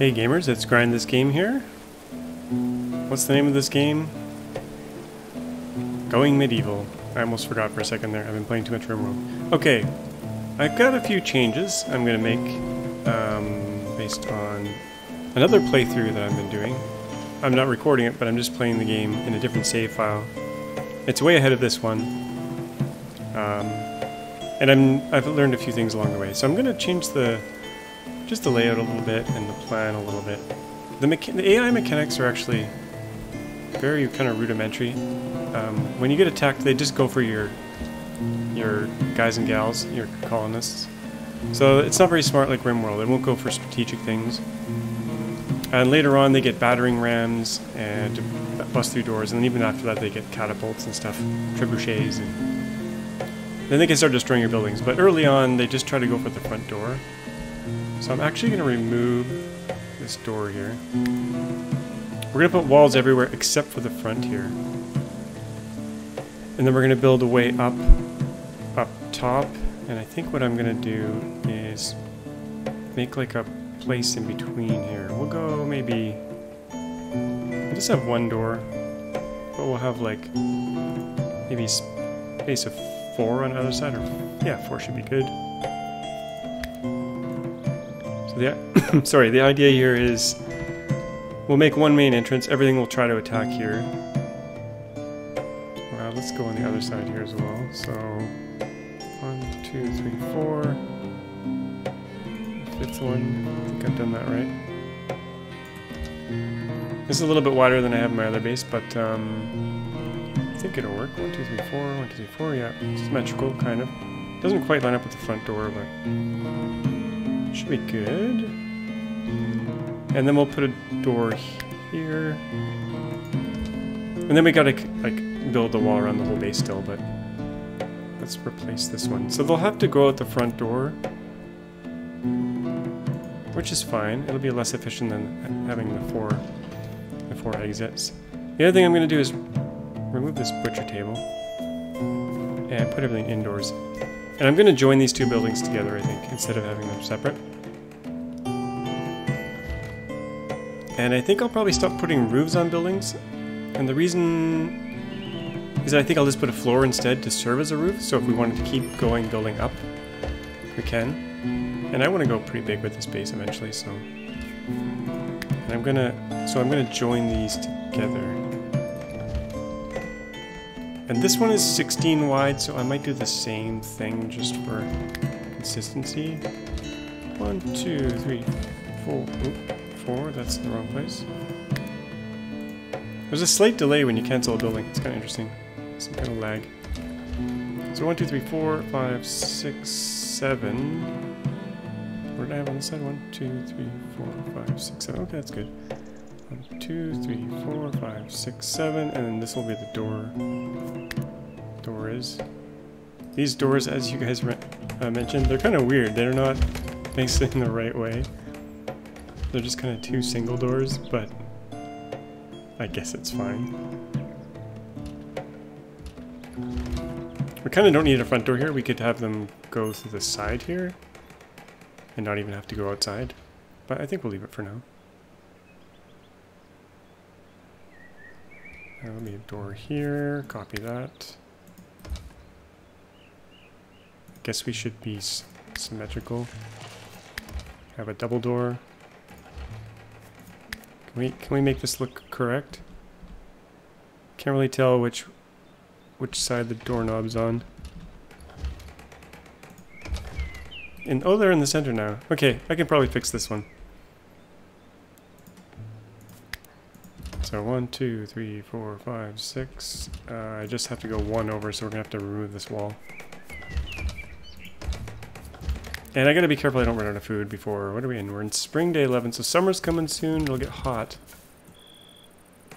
Hey gamers, it's Grind This Game here. What's the name of this game? Going Medieval. I almost forgot for a second there. I've been playing too much RimWorld. Okay, I've got a few changes I'm going to make um, based on another playthrough that I've been doing. I'm not recording it, but I'm just playing the game in a different save file. It's way ahead of this one. Um, and I'm, I've learned a few things along the way. So I'm going to change the just the layout a little bit and the plan a little bit. The, the AI mechanics are actually very kind of rudimentary. Um, when you get attacked, they just go for your your guys and gals, your colonists. So it's not very smart like RimWorld. It won't go for strategic things. And later on, they get battering rams and bust through doors. And then even after that, they get catapults and stuff, trebuchets, and then they can start destroying your buildings. But early on, they just try to go for the front door. So I'm actually going to remove this door here. We're going to put walls everywhere except for the front here. And then we're going to build a way up, up top. And I think what I'm going to do is make like a place in between here. We'll go maybe... We'll just have one door. But we'll have like maybe space of four on the other side. Or Yeah, four should be good the sorry, the idea here is we'll make one main entrance. Everything will try to attack here. Well, let's go on the other side here as well. So one, two, three, four. Fifth one. I think I've done that right. This is a little bit wider than I have my other base, but um, I think it'll work. One, two, three, four. One, two, three, four. Yeah, symmetrical, kind of. Doesn't quite line up with the front door, but should be good. And then we'll put a door here. And then we gotta, like, build the wall around the whole base still, but... Let's replace this one. So they'll have to go out the front door. Which is fine. It'll be less efficient than having the four, the four exits. The other thing I'm gonna do is remove this butcher table. And put everything indoors. And I'm going to join these two buildings together, I think, instead of having them separate. And I think I'll probably stop putting roofs on buildings. And the reason is that I think I'll just put a floor instead to serve as a roof. So if we wanted to keep going building up, we can. And I want to go pretty big with this base eventually, so... And I'm gonna... So I'm gonna join these together. And this one is 16 wide, so I might do the same thing just for consistency. One, two, three, four. Oop, four, that's the wrong place. There's a slight delay when you cancel a building. It's kind of interesting. Some kind of lag. So one, two, three, four, five, six, seven. What did I have on this side? One, two, three, four, five, six, seven. Okay, that's good. One, two, three, four, five, six, seven, and then this will be the door. Doors. These doors, as you guys uh, mentioned, they're kind of weird. They're not facing the right way. They're just kind of two single doors, but I guess it's fine. We kind of don't need a front door here. We could have them go through the side here and not even have to go outside. But I think we'll leave it for now. Be a door here. Copy that. Guess we should be symmetrical. Have a double door. Can we can we make this look correct? Can't really tell which which side the doorknob's on. And oh, they're in the center now. Okay, I can probably fix this one. So one, two, three, four, five, six. Uh, I just have to go one over, so we're gonna have to remove this wall. And I gotta be careful I don't run out of food before, what are we in? We're in spring day 11, so summer's coming soon, it'll get hot.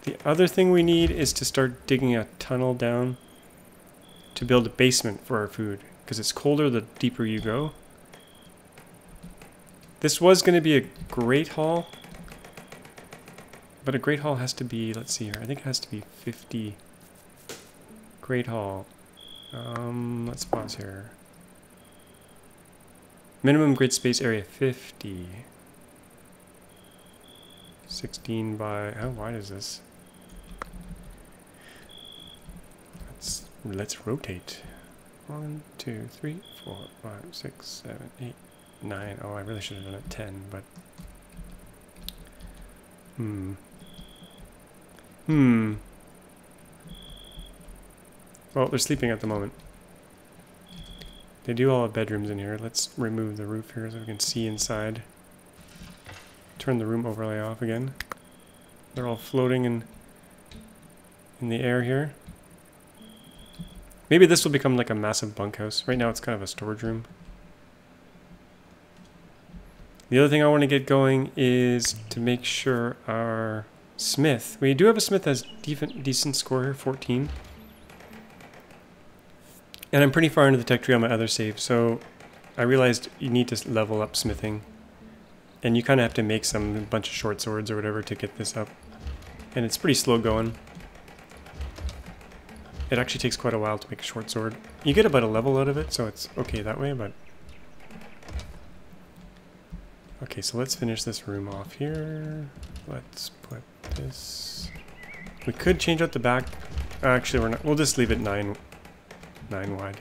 The other thing we need is to start digging a tunnel down to build a basement for our food, because it's colder the deeper you go. This was going to be a great hall, but a great hall has to be, let's see here, I think it has to be 50. Great hall. Um, let's pause here. Minimum grid space area 50. 16 by... How wide is this? Let's, let's rotate. One, two, three, four, five, six, seven, eight, nine. Oh, I really should have done it 10, but... Hmm. Hmm. Well, they're sleeping at the moment. They do all have bedrooms in here. Let's remove the roof here so we can see inside. Turn the room overlay off again. They're all floating in in the air here. Maybe this will become like a massive bunkhouse. Right now it's kind of a storage room. The other thing I want to get going is to make sure our smith, we do have a smith decent, decent score here, 14. And I'm pretty far into the tech tree on my other save, so I realized you need to level up smithing. And you kind of have to make some bunch of short swords or whatever to get this up. And it's pretty slow going. It actually takes quite a while to make a short sword. You get about a level out of it, so it's okay that way, but... Okay, so let's finish this room off here. Let's put this... We could change out the back. Actually, we're not. We'll just leave it nine, nine wide.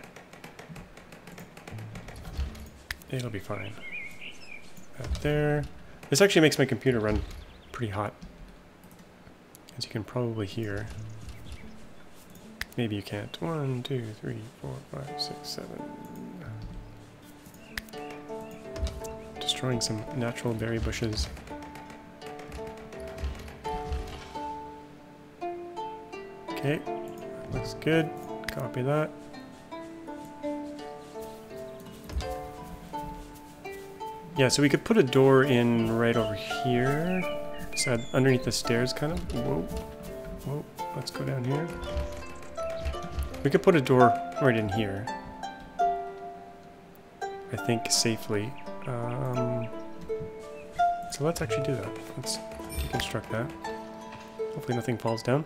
It'll be fine. That there. This actually makes my computer run pretty hot. As you can probably hear. Maybe you can't. One, two, three, four, five, six, seven. Destroying some natural berry bushes. Okay, looks good. Copy that. Yeah, so we could put a door in right over here. Just underneath the stairs, kind of. Whoa. Whoa. Let's go down here. We could put a door right in here. I think safely. Um, so let's actually do that. Let's deconstruct that. Hopefully nothing falls down.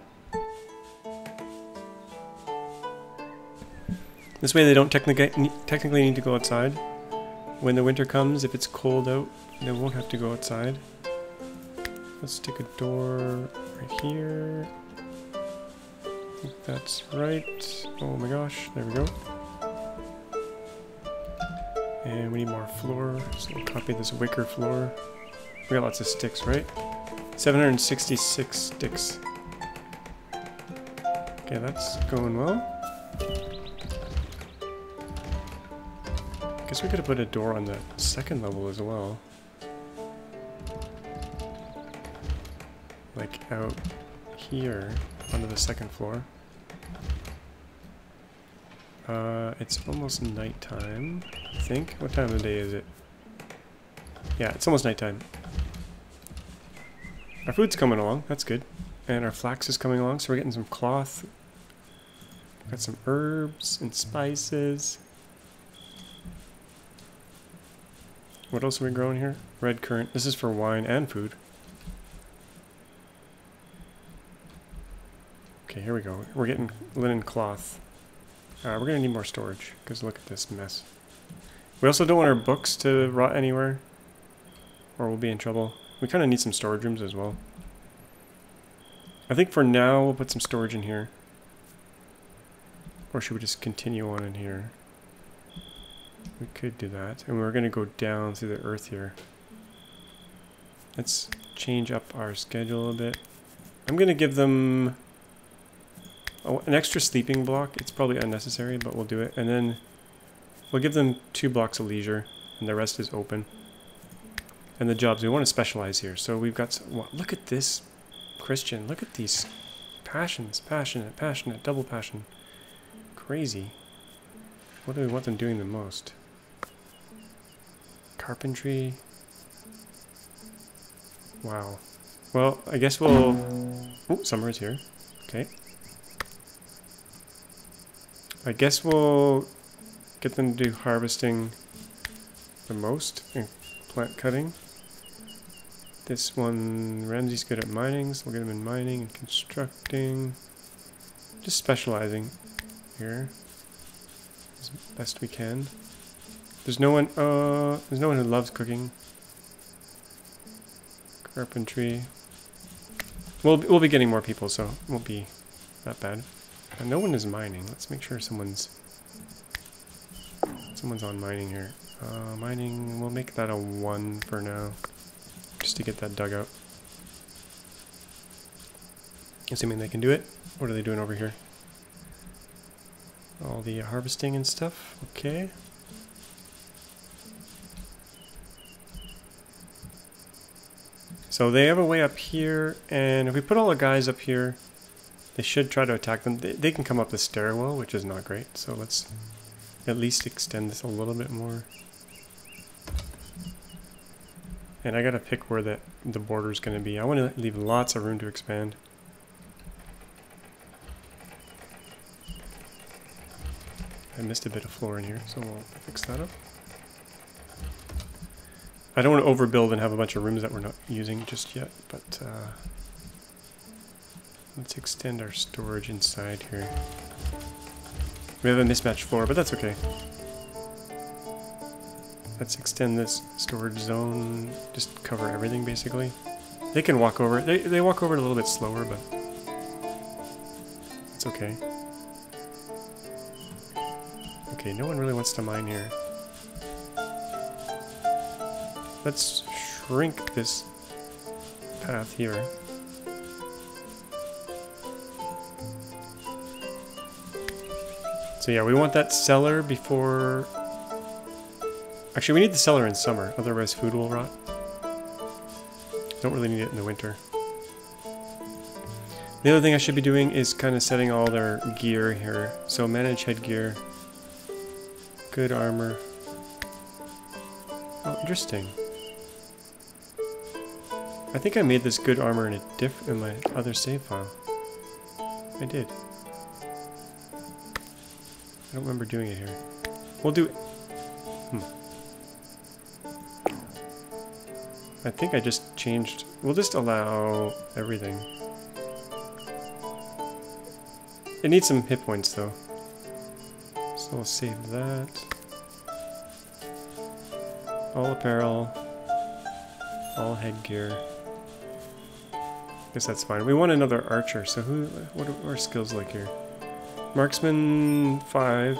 This way they don't technically technically need to go outside. When the winter comes, if it's cold out, they won't have to go outside. Let's stick a door right here think that's right. Oh my gosh, there we go. And we need more floor, so we'll copy this wicker floor. We got lots of sticks, right? 766 sticks. Okay, that's going well. I guess we could have put a door on the second level as well. Like out here onto the second floor. Uh, it's almost nighttime, I think. What time of the day is it? Yeah, it's almost nighttime. Our food's coming along, that's good. And our flax is coming along, so we're getting some cloth. Got some herbs and spices. What else are we growing here? Red currant. This is for wine and food. Okay, here we go. We're getting linen cloth. Uh, we're going to need more storage, because look at this mess. We also don't want our books to rot anywhere, or we'll be in trouble. We kind of need some storage rooms as well. I think for now, we'll put some storage in here. Or should we just continue on in here? We could do that. And we're going to go down through the earth here. Let's change up our schedule a bit. I'm going to give them Oh, an extra sleeping block. It's probably unnecessary, but we'll do it. And then we'll give them two blocks of leisure, and the rest is open. And the jobs, we want to specialize here. So we've got, some, well, look at this, Christian. Look at these passions, passionate, passionate, double passion. Crazy. What do we want them doing the most? Carpentry. Wow. Well, I guess we'll... Oh, summer is here. Okay. I guess we'll get them to do harvesting the most and plant cutting. This one, Ramsey's good at mining, so we'll get him in mining and constructing. Just specializing here as best we can. There's no one, uh, there's no one who loves cooking. Carpentry. We'll, we'll be getting more people, so it won't be that bad. Uh, no one is mining. Let's make sure someone's someone's on mining here. Uh, mining, we'll make that a 1 for now, just to get that dug out. Assuming they can do it. What are they doing over here? All the harvesting and stuff. Okay. So they have a way up here, and if we put all the guys up here, they should try to attack them. They, they can come up the stairwell, which is not great. So let's at least extend this a little bit more. And I gotta pick where that the border is gonna be. I want to leave lots of room to expand. I missed a bit of floor in here, so we'll fix that up. I don't want to overbuild and have a bunch of rooms that we're not using just yet, but uh, let's extend our storage inside here. We have a mismatched floor, but that's okay. Let's extend this storage zone, just cover everything basically. They can walk over, they, they walk over it a little bit slower, but it's okay. Okay, no one really wants to mine here. Let's shrink this path here. So yeah, we want that cellar before... Actually, we need the cellar in summer, otherwise food will rot. Don't really need it in the winter. The other thing I should be doing is kind of setting all their gear here. So manage headgear. Good armor. Oh, interesting. I think I made this good armor in a diff in my other save file. I did. I don't remember doing it here. We'll do... Hmm. I think I just changed... We'll just allow everything. It needs some hit points though. So we'll save that. All apparel. All headgear guess that's fine. We want another archer, so who? what are our skills like here? Marksman 5.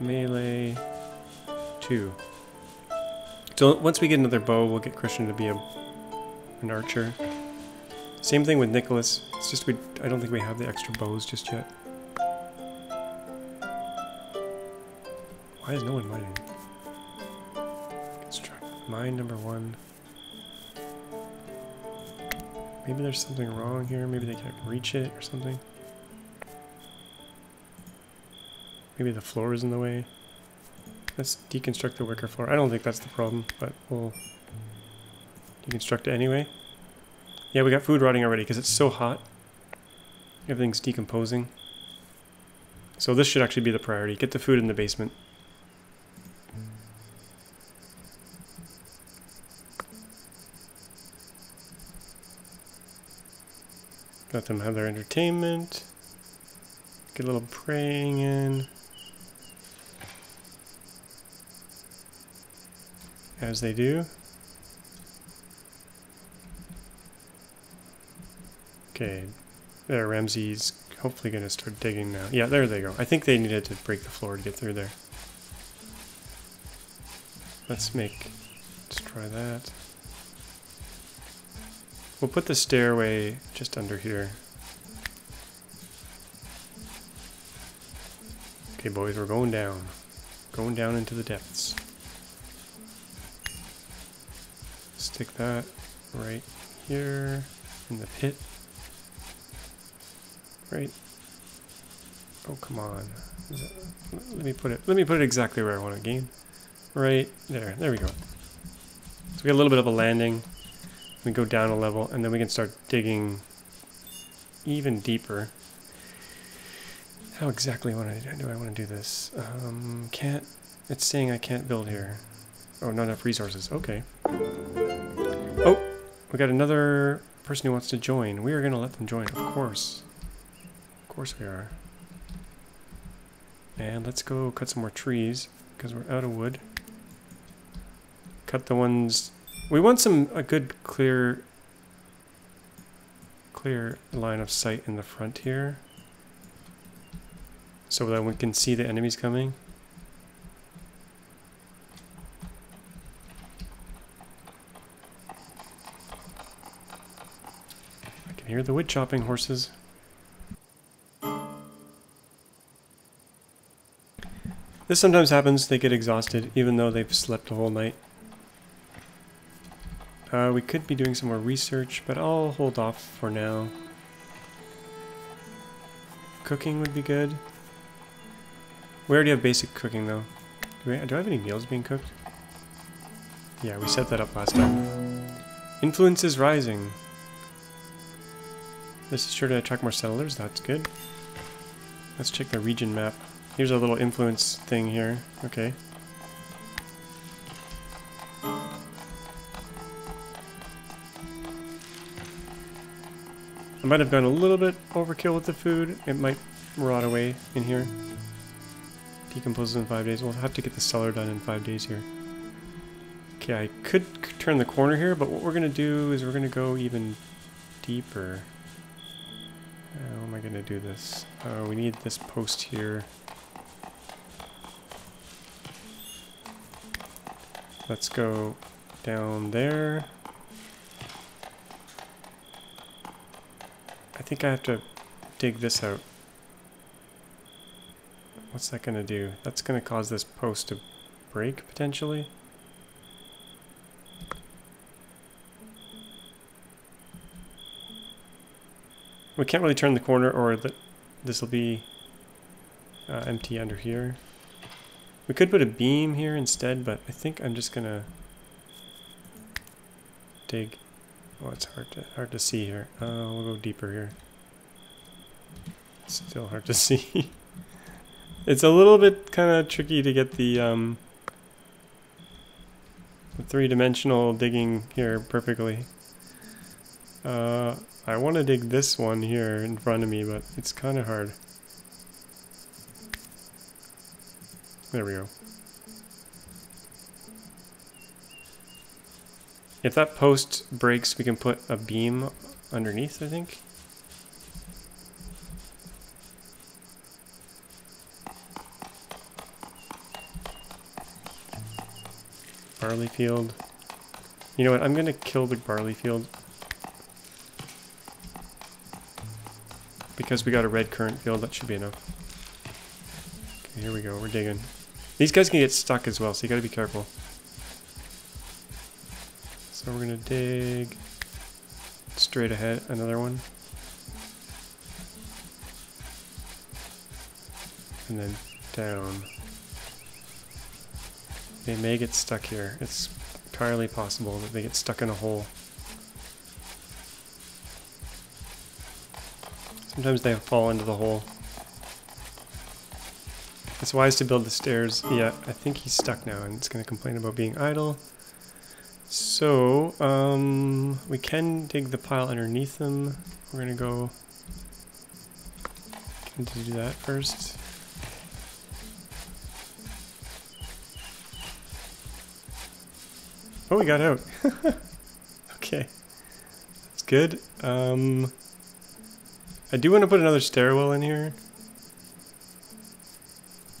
Melee 2. So once we get another bow, we'll get Christian to be a, an archer. Same thing with Nicholas. It's just we I don't think we have the extra bows just yet. Why is no one mining? Construct mine number one. Maybe there's something wrong here. Maybe they can't reach it or something. Maybe the floor is in the way. Let's deconstruct the wicker floor. I don't think that's the problem, but we'll deconstruct it anyway. Yeah, we got food rotting already because it's so hot. Everything's decomposing. So this should actually be the priority. Get the food in the basement. Let them have their entertainment. Get a little praying in. As they do. Okay, there, Ramsey's hopefully going to start digging now. Yeah, there they go. I think they needed to break the floor to get through there. Let's make, let's try that. We'll put the stairway just under here. Okay, boys, we're going down. Going down into the depths. Stick that right here in the pit. Right. Oh, come on. let me put it, let me put it exactly where I want it again. Right there. There we go. So we got a little bit of a landing. We go down a level, and then we can start digging even deeper. How exactly want to, do I want to do this? Um, can't, it's saying I can't build here. Oh, not enough resources. Okay. Oh, we got another person who wants to join. We are going to let them join, of course. Of course we are. And let's go cut some more trees, because we're out of wood. Cut the ones we want some a good clear clear line of sight in the front here. So that we can see the enemies coming. I can hear the wood chopping horses. This sometimes happens, they get exhausted even though they've slept the whole night. Uh, we could be doing some more research, but I'll hold off for now. Cooking would be good. We already have basic cooking though. Do, we, do I have any meals being cooked? Yeah, we set that up last time. Influence is rising. This is sure to attract more settlers, that's good. Let's check the region map. Here's a little influence thing here. Okay. I might have gone a little bit overkill with the food. It might rot away in here. Decomposes in five days. We'll have to get the cellar done in five days here. Okay, I could turn the corner here, but what we're going to do is we're going to go even deeper. How am I going to do this? Uh, we need this post here. Let's go down there. Think I have to dig this out. What's that going to do? That's going to cause this post to break, potentially. We can't really turn the corner or this will be uh, empty under here. We could put a beam here instead, but I think I'm just going to dig Oh, it's hard to hard to see here. Uh, we'll go deeper here. Still hard to see. it's a little bit kind of tricky to get the um, the three-dimensional digging here perfectly. Uh, I want to dig this one here in front of me, but it's kind of hard. There we go. If that post breaks, we can put a beam underneath, I think. Barley field. You know what, I'm gonna kill the barley field. Because we got a red currant field, that should be enough. Okay, here we go, we're digging. These guys can get stuck as well, so you gotta be careful. So we're to dig straight ahead another one. And then down. They may get stuck here. It's entirely possible that they get stuck in a hole. Sometimes they fall into the hole. It's wise to build the stairs. Yeah, I think he's stuck now and it's going to complain about being idle. So, um, we can dig the pile underneath them. We're gonna go to do that first. Oh, we got out. okay, that's good. Um, I do want to put another stairwell in here.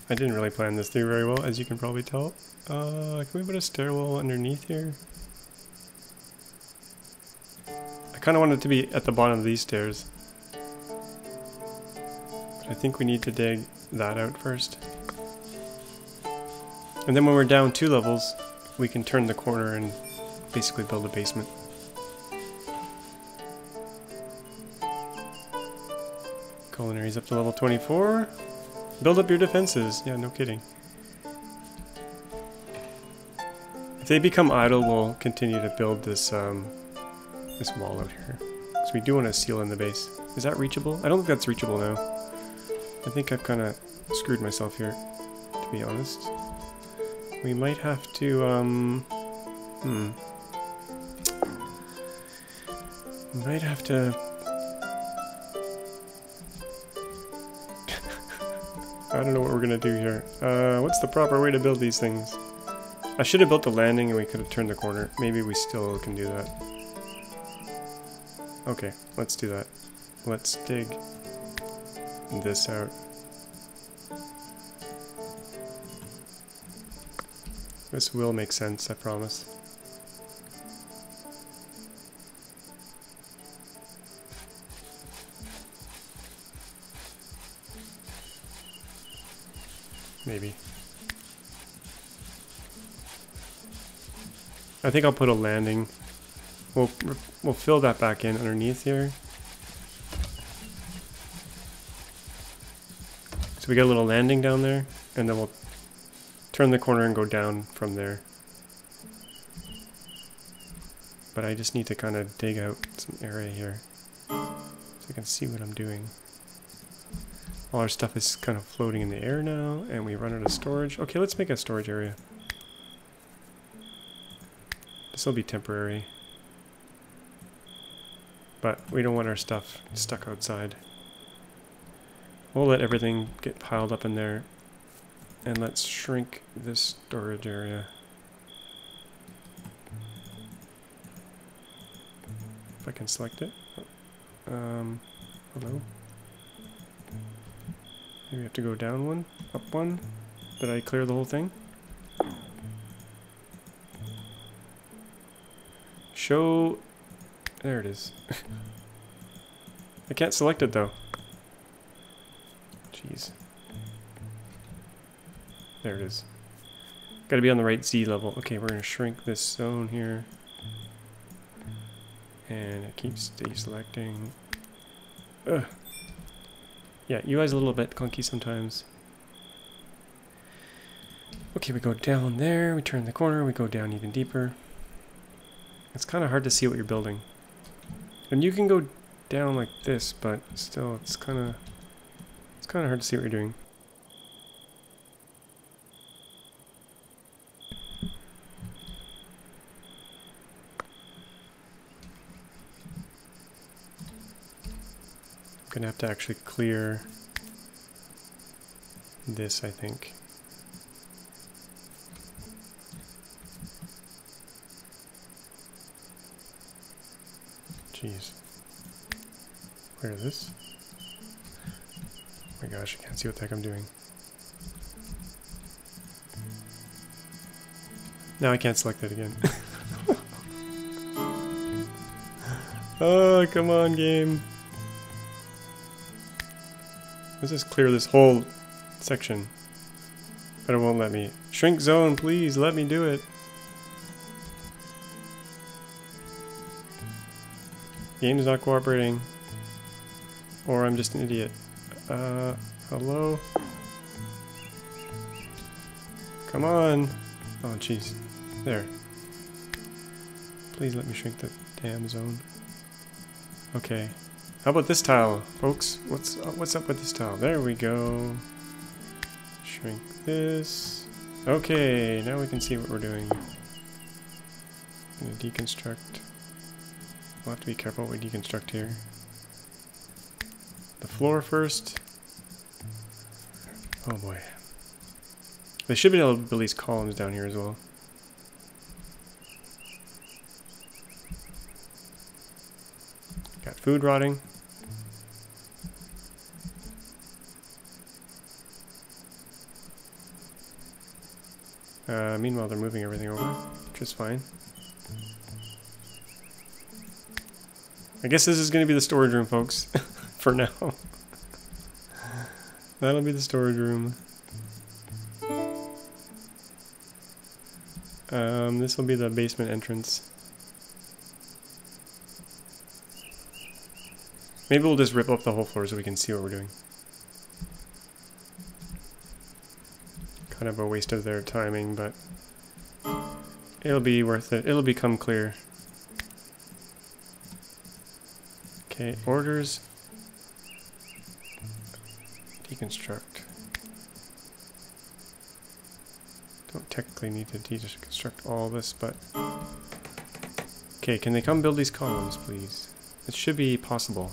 I didn't really plan this through very well, as you can probably tell. Uh, can we put a stairwell underneath here? Kind of want it to be at the bottom of these stairs. But I think we need to dig that out first. And then when we're down two levels, we can turn the corner and basically build a basement. Culinary's up to level 24. Build up your defenses. Yeah, no kidding. If they become idle, we'll continue to build this um, this wall out here. So we do want to seal in the base. Is that reachable? I don't think that's reachable now. I think I've kind of screwed myself here, to be honest. We might have to, um... Hmm. We might have to... I don't know what we're gonna do here. Uh, what's the proper way to build these things? I should have built the landing and we could have turned the corner. Maybe we still can do that. Okay, let's do that. Let's dig this out. This will make sense, I promise. Maybe. I think I'll put a landing. We'll, we'll fill that back in underneath here. So we get a little landing down there, and then we'll turn the corner and go down from there. But I just need to kind of dig out some area here so I can see what I'm doing. All our stuff is kind of floating in the air now, and we run out of storage. Okay, let's make a storage area. This will be temporary. But we don't want our stuff stuck outside. We'll let everything get piled up in there. And let's shrink this storage area. If I can select it. Um, hello? Maybe we have to go down one, up one. Did I clear the whole thing? Show... There it is. I can't select it though. Jeez. There it is. Gotta be on the right Z level. Okay, we're gonna shrink this zone here. And it keeps deselecting. Ugh. Yeah, UI's a little bit clunky sometimes. Okay, we go down there, we turn the corner, we go down even deeper. It's kind of hard to see what you're building. And you can go down like this, but still, it's kind of it's kind of hard to see what you're doing. I'm gonna have to actually clear this, I think. Jeez. Clear this. Oh my gosh, I can't see what the heck I'm doing. Now I can't select it again. oh, come on, game. Let's just clear this whole section. But it won't let me. Shrink zone, please, let me do it. Game's not cooperating. Or I'm just an idiot. Uh, hello? Come on! Oh, jeez. There. Please let me shrink the damn zone. Okay. How about this tile, folks? What's uh, what's up with this tile? There we go. Shrink this. Okay, now we can see what we're doing. Gonna deconstruct. We'll have to be careful what we deconstruct here. The floor first. Oh boy. They should be able to these columns down here as well. Got food rotting. Uh, meanwhile, they're moving everything over, which is fine. I guess this is going to be the storage room, folks, for now. That'll be the storage room. Um, this will be the basement entrance. Maybe we'll just rip up the whole floor so we can see what we're doing. kind of a waste of their timing, but it'll be worth it. It'll become clear. Okay, orders. Deconstruct. Don't technically need to deconstruct all this, but... Okay, can they come build these columns, please? It should be possible.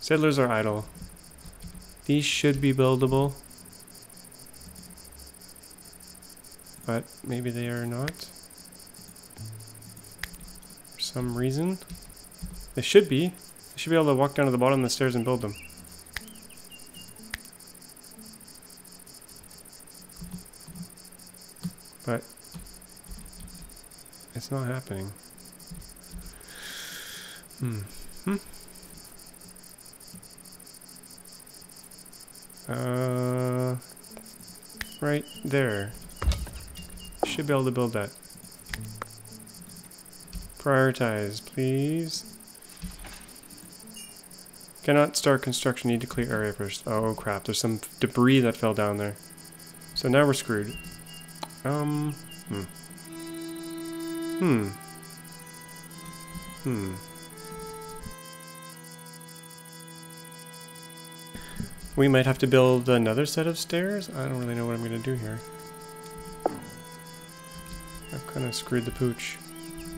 Settlers are idle. These should be buildable. but maybe they are not. For some reason. They should be. They should be able to walk down to the bottom of the stairs and build them. But it's not happening. Hmm. Hmm. Uh, right there. Should be able to build that. Prioritize, please. Cannot start construction, need to clear area first. Oh crap, there's some debris that fell down there. So now we're screwed. Um, hmm. Hmm. Hmm. We might have to build another set of stairs? I don't really know what I'm going to do here. I've kind of screwed the pooch.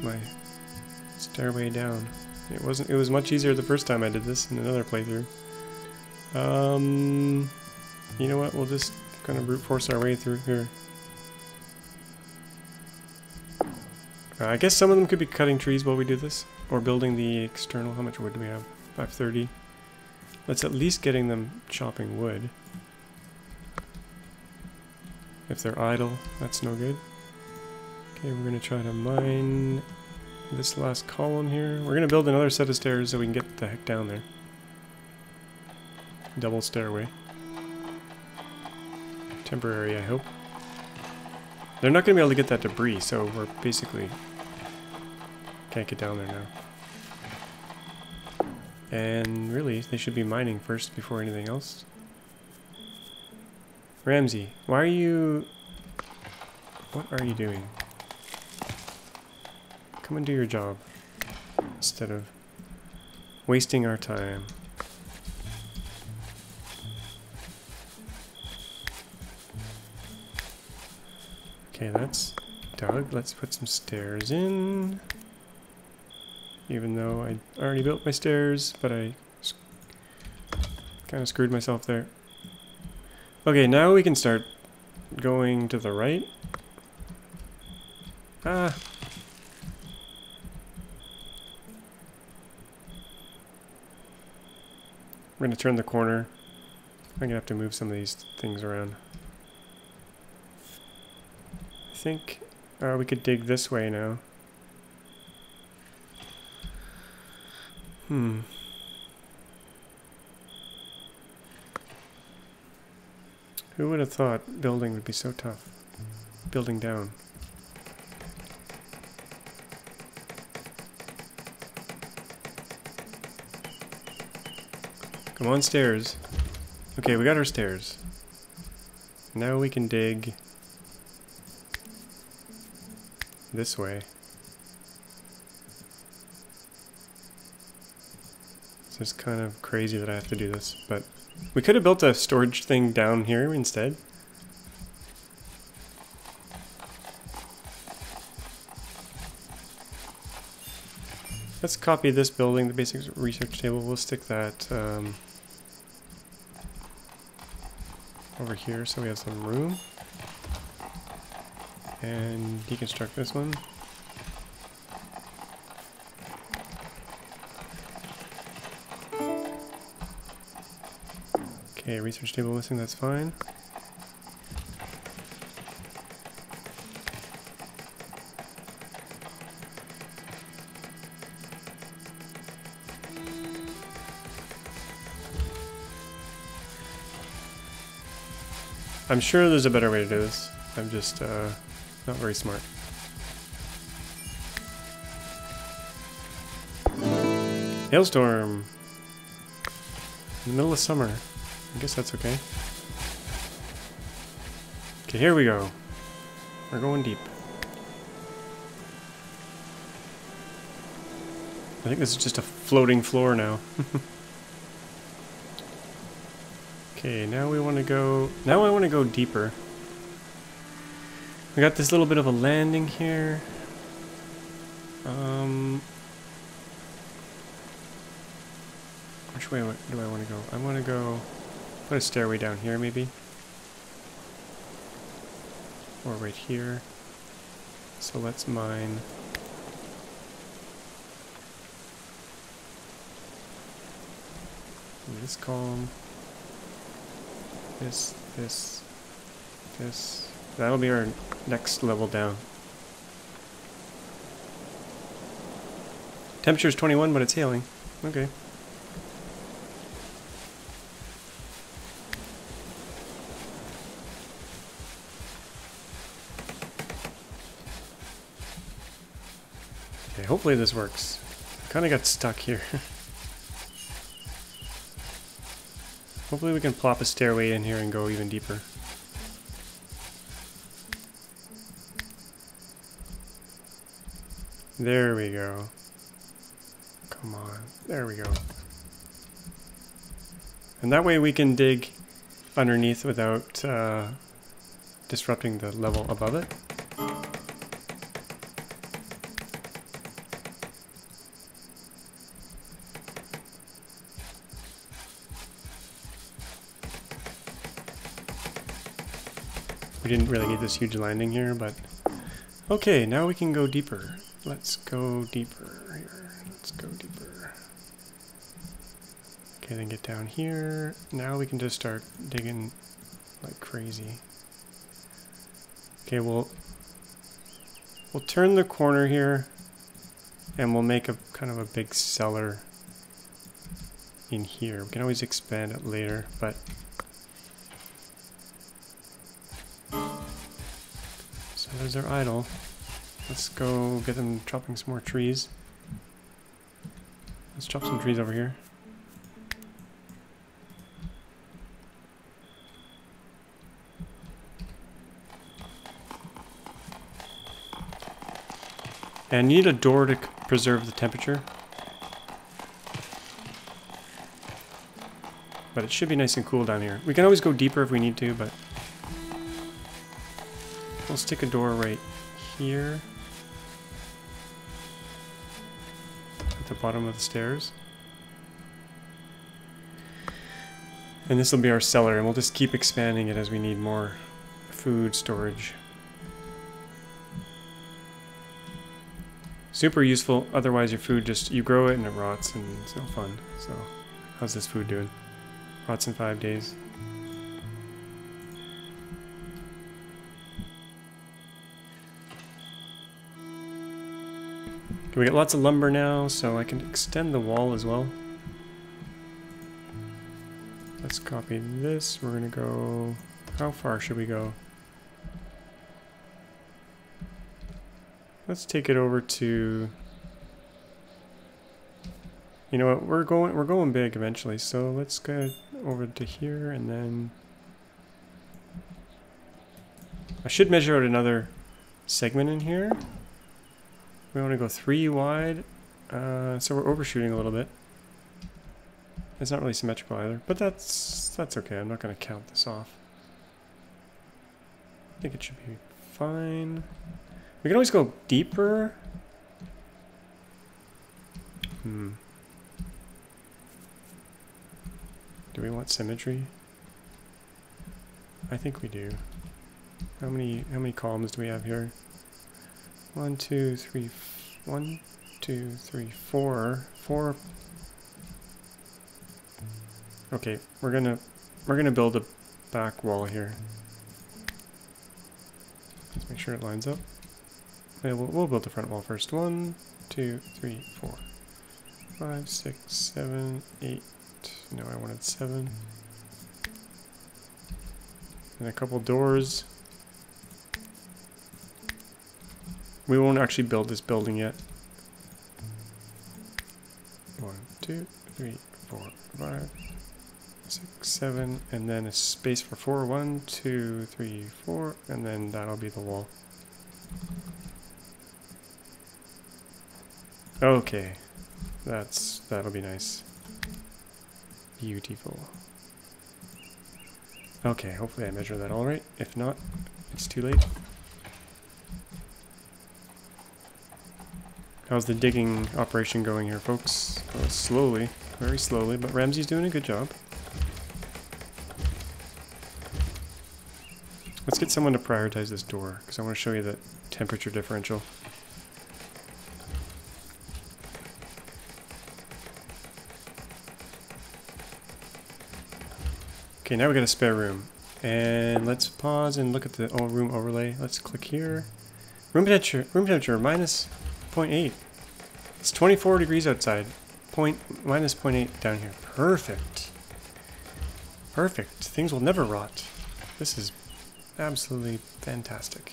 My stairway down. It wasn't. It was much easier the first time I did this in another playthrough. Um, you know what? We'll just kind of brute force our way through here. Uh, I guess some of them could be cutting trees while we do this, or building the external. How much wood do we have? 530. Let's at least getting them chopping wood. If they're idle, that's no good. Okay, we're gonna try to mine this last column here. We're gonna build another set of stairs so we can get the heck down there. Double stairway. Temporary, I hope. They're not gonna be able to get that debris, so we're basically can't get down there now. And really, they should be mining first before anything else. Ramsey, why are you... What are you doing? Come and do your job. Instead of wasting our time. Okay, that's dug. Let's put some stairs in. Even though I already built my stairs, but I kind of screwed myself there. Okay, now we can start going to the right. Ah, We're going to turn the corner. I'm going to have to move some of these things around. I think uh, we could dig this way now. Hmm. Who would have thought building would be so tough? Building down. Come on, stairs. Okay, we got our stairs. Now we can dig this way. So it's kind of crazy that I have to do this, but we could have built a storage thing down here instead. Let's copy this building, the basic research table. We'll stick that um, over here so we have some room. And deconstruct this one. Okay, research table missing, that's fine. I'm sure there's a better way to do this. I'm just uh, not very smart. Hailstorm! In the middle of summer. I guess that's okay. Okay, here we go. We're going deep. I think this is just a floating floor now. Okay, now we want to go... Now I want to go deeper. We got this little bit of a landing here. Um... Which way do I want to go? I want to go... Put a stairway down here, maybe? Or right here. So let's mine... this column. This, this, this. That'll be our next level down. Temperature's 21, but it's hailing. Okay. Okay, hopefully this works. Kind of got stuck here. hopefully we can plop a stairway in here and go even deeper. There we go. Come on. There we go. And that way we can dig underneath without uh, disrupting the level above it. We didn't really need this huge landing here, but... Okay, now we can go deeper. Let's go deeper here. Let's go deeper. Okay, then get down here. Now we can just start digging like crazy. Okay, we'll... We'll turn the corner here, and we'll make a kind of a big cellar in here. We can always expand it later, but There's their idol. Let's go get them chopping some more trees. Let's chop some trees over here. And you need a door to preserve the temperature. But it should be nice and cool down here. We can always go deeper if we need to, but We'll stick a door right here. At the bottom of the stairs. And this will be our cellar, and we'll just keep expanding it as we need more food storage. Super useful, otherwise your food just, you grow it and it rots and it's no fun. So, how's this food doing? Rots in five days. Okay, we got lots of lumber now, so I can extend the wall as well. Let's copy this. We're going to go... How far should we go? Let's take it over to... You know what? We're going we're going big eventually, so let's go over to here and then I should measure out another segment in here. We want to go three wide, uh, so we're overshooting a little bit. It's not really symmetrical either, but that's that's okay. I'm not going to count this off. I think it should be fine. We can always go deeper. Hmm. Do we want symmetry? I think we do. How many how many columns do we have here? One, two, three, one, two, three, four, four. Okay, we're gonna we're gonna build a back wall here. Let's make sure it lines up. Okay, we'll, we'll build the front wall first. One, two, three, four, five, six, seven, eight. No, I wanted seven. And a couple doors. We won't actually build this building yet. One, two, three, four, five, six, seven, and then a space for four. One, two, three, four, and then that'll be the wall. Okay, that's that'll be nice. Beautiful. Okay, hopefully I measure that all right. If not, it's too late. How's the digging operation going here, folks? Slowly, very slowly, but Ramsey's doing a good job. Let's get someone to prioritize this door, because I want to show you the temperature differential. Okay, now we got a spare room. And let's pause and look at the oh, room overlay. Let's click here. Room temperature, room temperature minus 0.8. It's 24 degrees outside. Point minus 0.8 down here. Perfect. Perfect. Things will never rot. This is absolutely fantastic.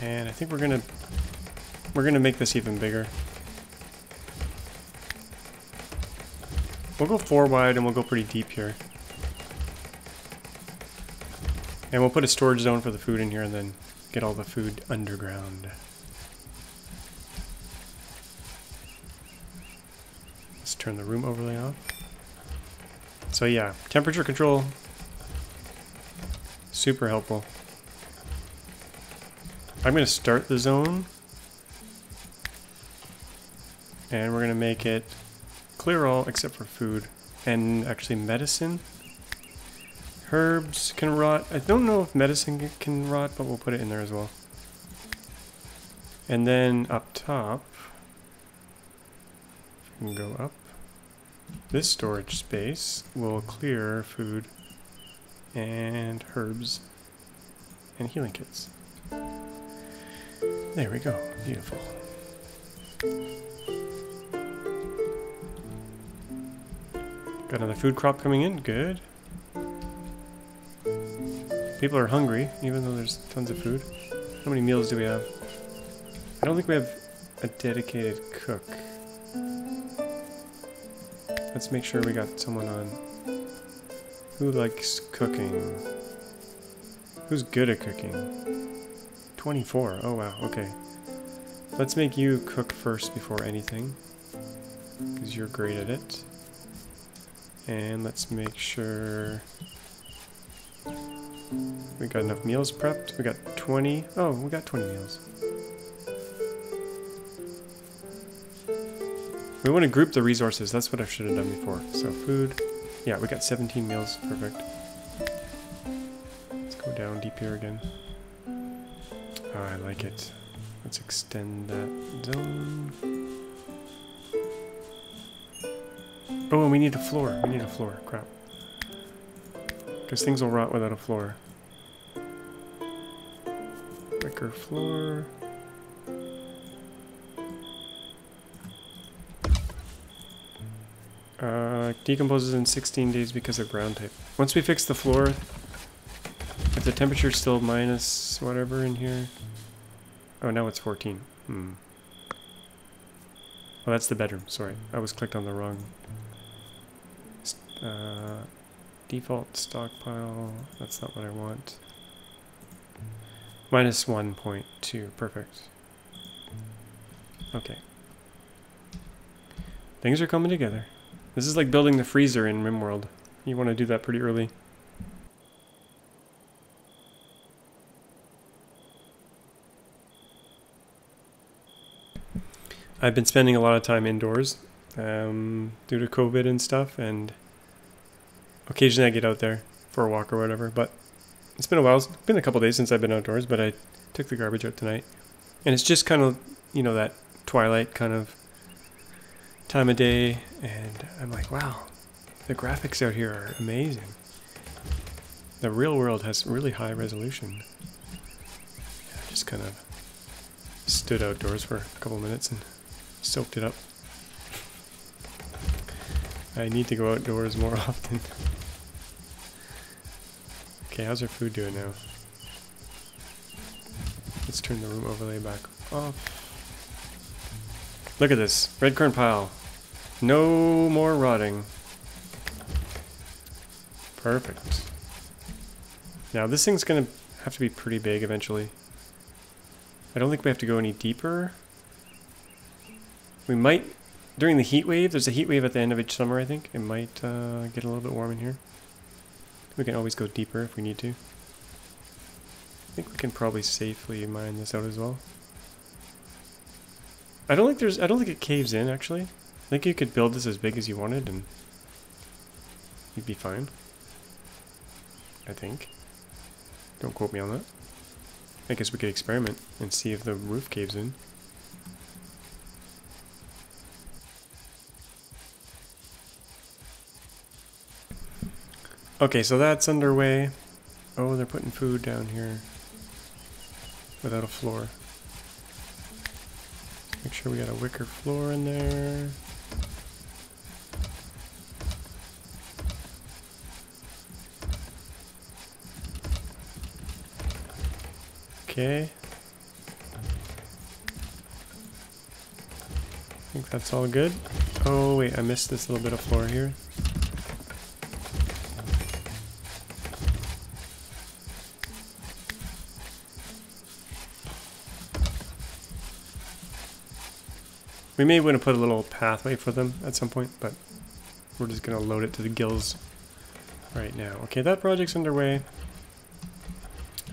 And I think we're gonna we're gonna make this even bigger. We'll go four wide and we'll go pretty deep here. And we'll put a storage zone for the food in here and then get all the food underground. Let's turn the room overlay off. So yeah, temperature control, super helpful. I'm to start the zone. And we're to make it clear all except for food. And actually medicine. Herbs can rot. I don't know if medicine can rot, but we'll put it in there as well. And then up top, we can go up. This storage space will clear food and herbs and healing kits. There we go. Beautiful. Got another food crop coming in. Good. People are hungry, even though there's tons of food. How many meals do we have? I don't think we have a dedicated cook. Let's make sure we got someone on. Who likes cooking? Who's good at cooking? 24. Oh wow, okay. Let's make you cook first before anything. Because you're great at it. And let's make sure... We got enough meals prepped. We got 20. Oh, we got 20 meals. We want to group the resources. That's what I should have done before. So food. Yeah, we got 17 meals. Perfect. Let's go down deep here again. Oh, I like it. Let's extend that zone. Oh, and we need a floor. We need a floor. Crap. Because things will rot without a floor. Wicker floor. Uh, decomposes in 16 days because of ground type. Once we fix the floor, if the temperature's still minus whatever in here... Oh, now it's 14. Hmm. Oh, that's the bedroom. Sorry. I was clicked on the wrong... Uh, default stockpile. That's not what I want. Minus 1.2. Perfect. Okay. Things are coming together. This is like building the freezer in RimWorld. You want to do that pretty early. I've been spending a lot of time indoors um, due to COVID and stuff, and occasionally I get out there for a walk or whatever. But it's been a while. It's been a couple days since I've been outdoors, but I took the garbage out tonight, and it's just kind of you know that twilight kind of time of day, and I'm like, wow, the graphics out here are amazing. The real world has really high resolution. I just kind of stood outdoors for a couple minutes and soaked it up. I need to go outdoors more often. Okay, how's our food doing now? Let's turn the room overlay back off. Look at this. Red currant pile. No more rotting. Perfect. Now this thing's going to have to be pretty big eventually. I don't think we have to go any deeper. We might, during the heat wave, there's a heat wave at the end of each summer I think. It might uh, get a little bit warm in here. We can always go deeper if we need to. I think we can probably safely mine this out as well. I don't think there's. I don't think it caves in actually. I think you could build this as big as you wanted and you'd be fine. I think. Don't quote me on that. I guess we could experiment and see if the roof caves in. Okay, so that's underway. Oh, they're putting food down here without a floor. Make sure we got a wicker floor in there. Okay. I think that's all good. Oh wait, I missed this little bit of floor here. We may want to put a little pathway for them at some point, but we're just going to load it to the gills right now. Okay, that project's underway.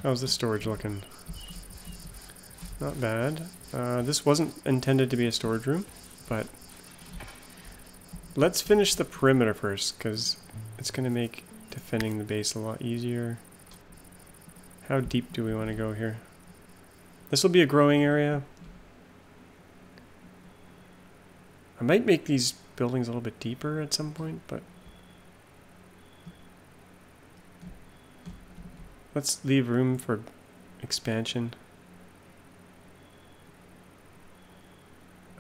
How's the storage looking? Not bad. Uh, this wasn't intended to be a storage room, but let's finish the perimeter first, because it's going to make defending the base a lot easier. How deep do we want to go here? This will be a growing area. I might make these buildings a little bit deeper at some point, but let's leave room for expansion.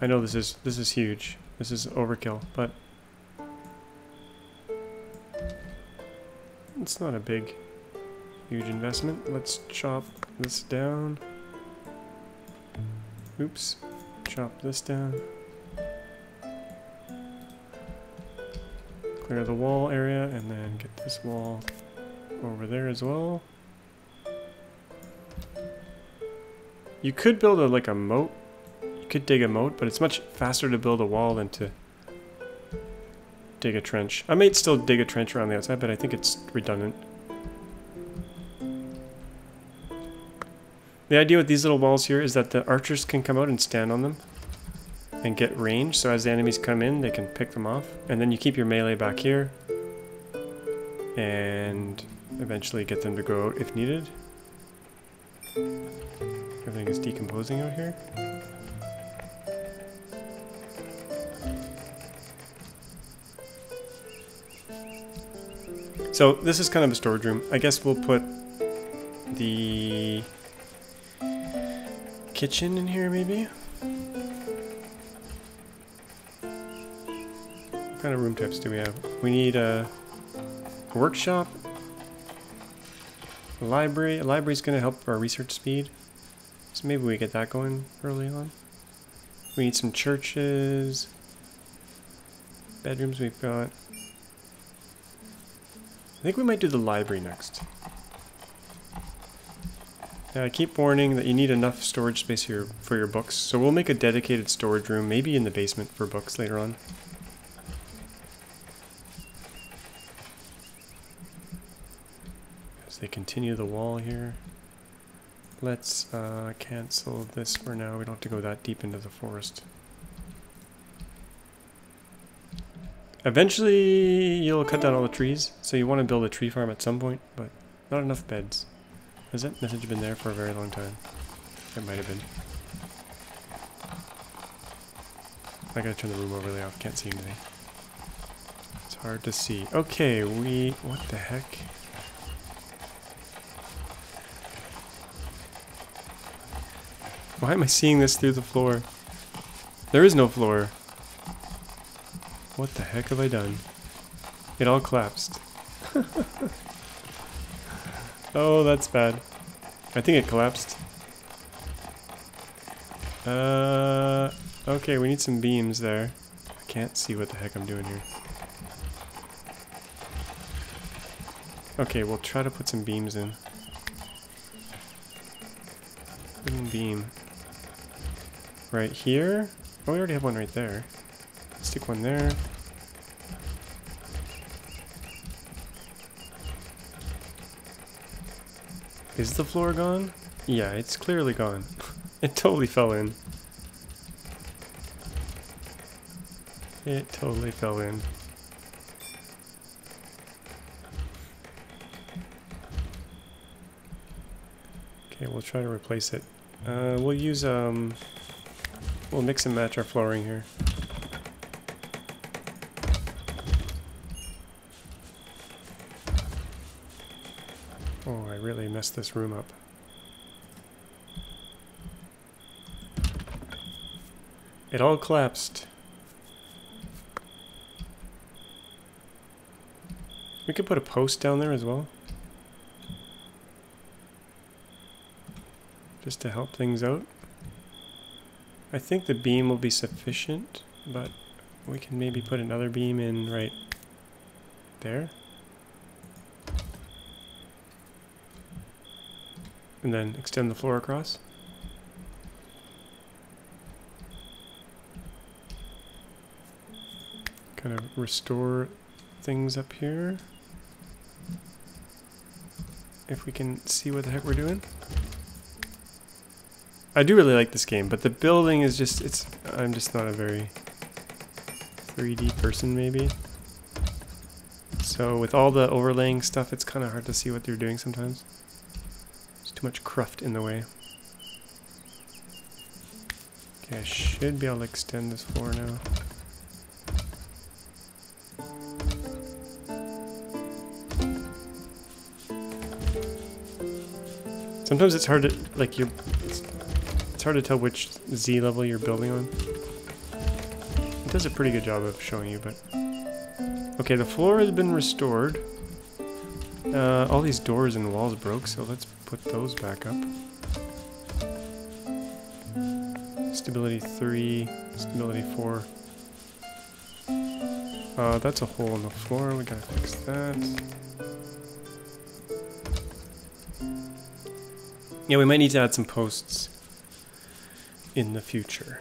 I know this is this is huge. This is overkill, but it's not a big huge investment. Let's chop this down. Oops. Chop this down. Clear the wall area and then get this wall over there as well. You could build a like a moat. You could dig a moat, but it's much faster to build a wall than to dig a trench. I might still dig a trench around the outside, but I think it's redundant. The idea with these little walls here is that the archers can come out and stand on them and get range. So as the enemies come in, they can pick them off. And then you keep your melee back here. And eventually get them to go out if needed. Everything is decomposing out here. So this is kind of a storage room. I guess we'll put the kitchen in here maybe? Kind of room types do we have? We need a, workshop, a library. A library's going to help our research speed. So maybe we get that going early on. We need some churches. Bedrooms we've got. I think we might do the library next. Now I keep warning that you need enough storage space here for your books, so we'll make a dedicated storage room, maybe in the basement for books later on. They continue the wall here. Let's uh, cancel this for now. We don't have to go that deep into the forest. Eventually, you'll cut down all the trees, so you want to build a tree farm at some point, but not enough beds. Has that message been there for a very long time? It might have been. I gotta turn the room overlay off, can't see anything. It's hard to see. Okay, we... what the heck? Why am I seeing this through the floor? There is no floor. What the heck have I done? It all collapsed. oh, that's bad. I think it collapsed. Uh, okay, we need some beams there. I can't see what the heck I'm doing here. Okay, we'll try to put some beams in. Beam right here. Oh, we already have one right there. Stick one there. Is the floor gone? Yeah, it's clearly gone. it totally fell in. It totally fell in. Okay, we'll try to replace it. Uh, we'll use, um, We'll mix and match our flooring here. Oh, I really messed this room up. It all collapsed. We could put a post down there as well. Just to help things out. I think the beam will be sufficient, but we can maybe put another beam in right there. And then extend the floor across. Kind of restore things up here. If we can see what the heck we're doing. I do really like this game, but the building is just, it's, I'm just not a very 3D person maybe. So with all the overlaying stuff, it's kind of hard to see what they're doing sometimes. There's too much cruft in the way. Okay, I should be able to extend this floor now. Sometimes it's hard to, like, you're, it's, hard to tell which Z level you're building on. It does a pretty good job of showing you, but... Okay, the floor has been restored. Uh, all these doors and walls broke, so let's put those back up. Stability 3, stability 4. Uh, that's a hole in the floor, we gotta fix that. Yeah, we might need to add some posts in the future.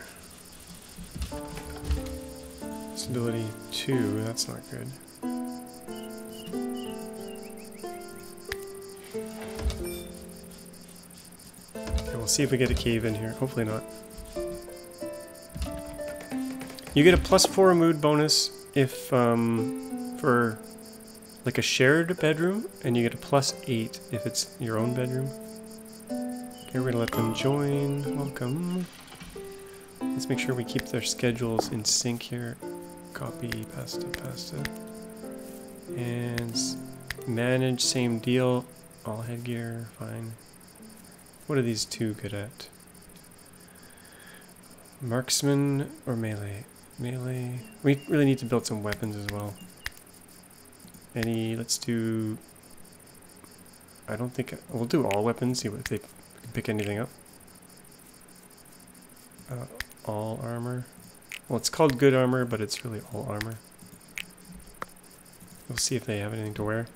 Stability 2, that's not good. Okay, we'll see if we get a cave in here. Hopefully not. You get a plus 4 mood bonus if, um, for like a shared bedroom, and you get a plus 8 if it's your own bedroom. Okay, we're gonna let them join. Welcome. Let's make sure we keep their schedules in sync here. Copy, pasta, pasta. And manage, same deal. All headgear, fine. What are these two good at? Marksman or melee? Melee. We really need to build some weapons as well. Any, let's do... I don't think, we'll do all weapons, see if they can pick anything up. Uh, all armor. Well, it's called good armor, but it's really all armor. We'll see if they have anything to wear.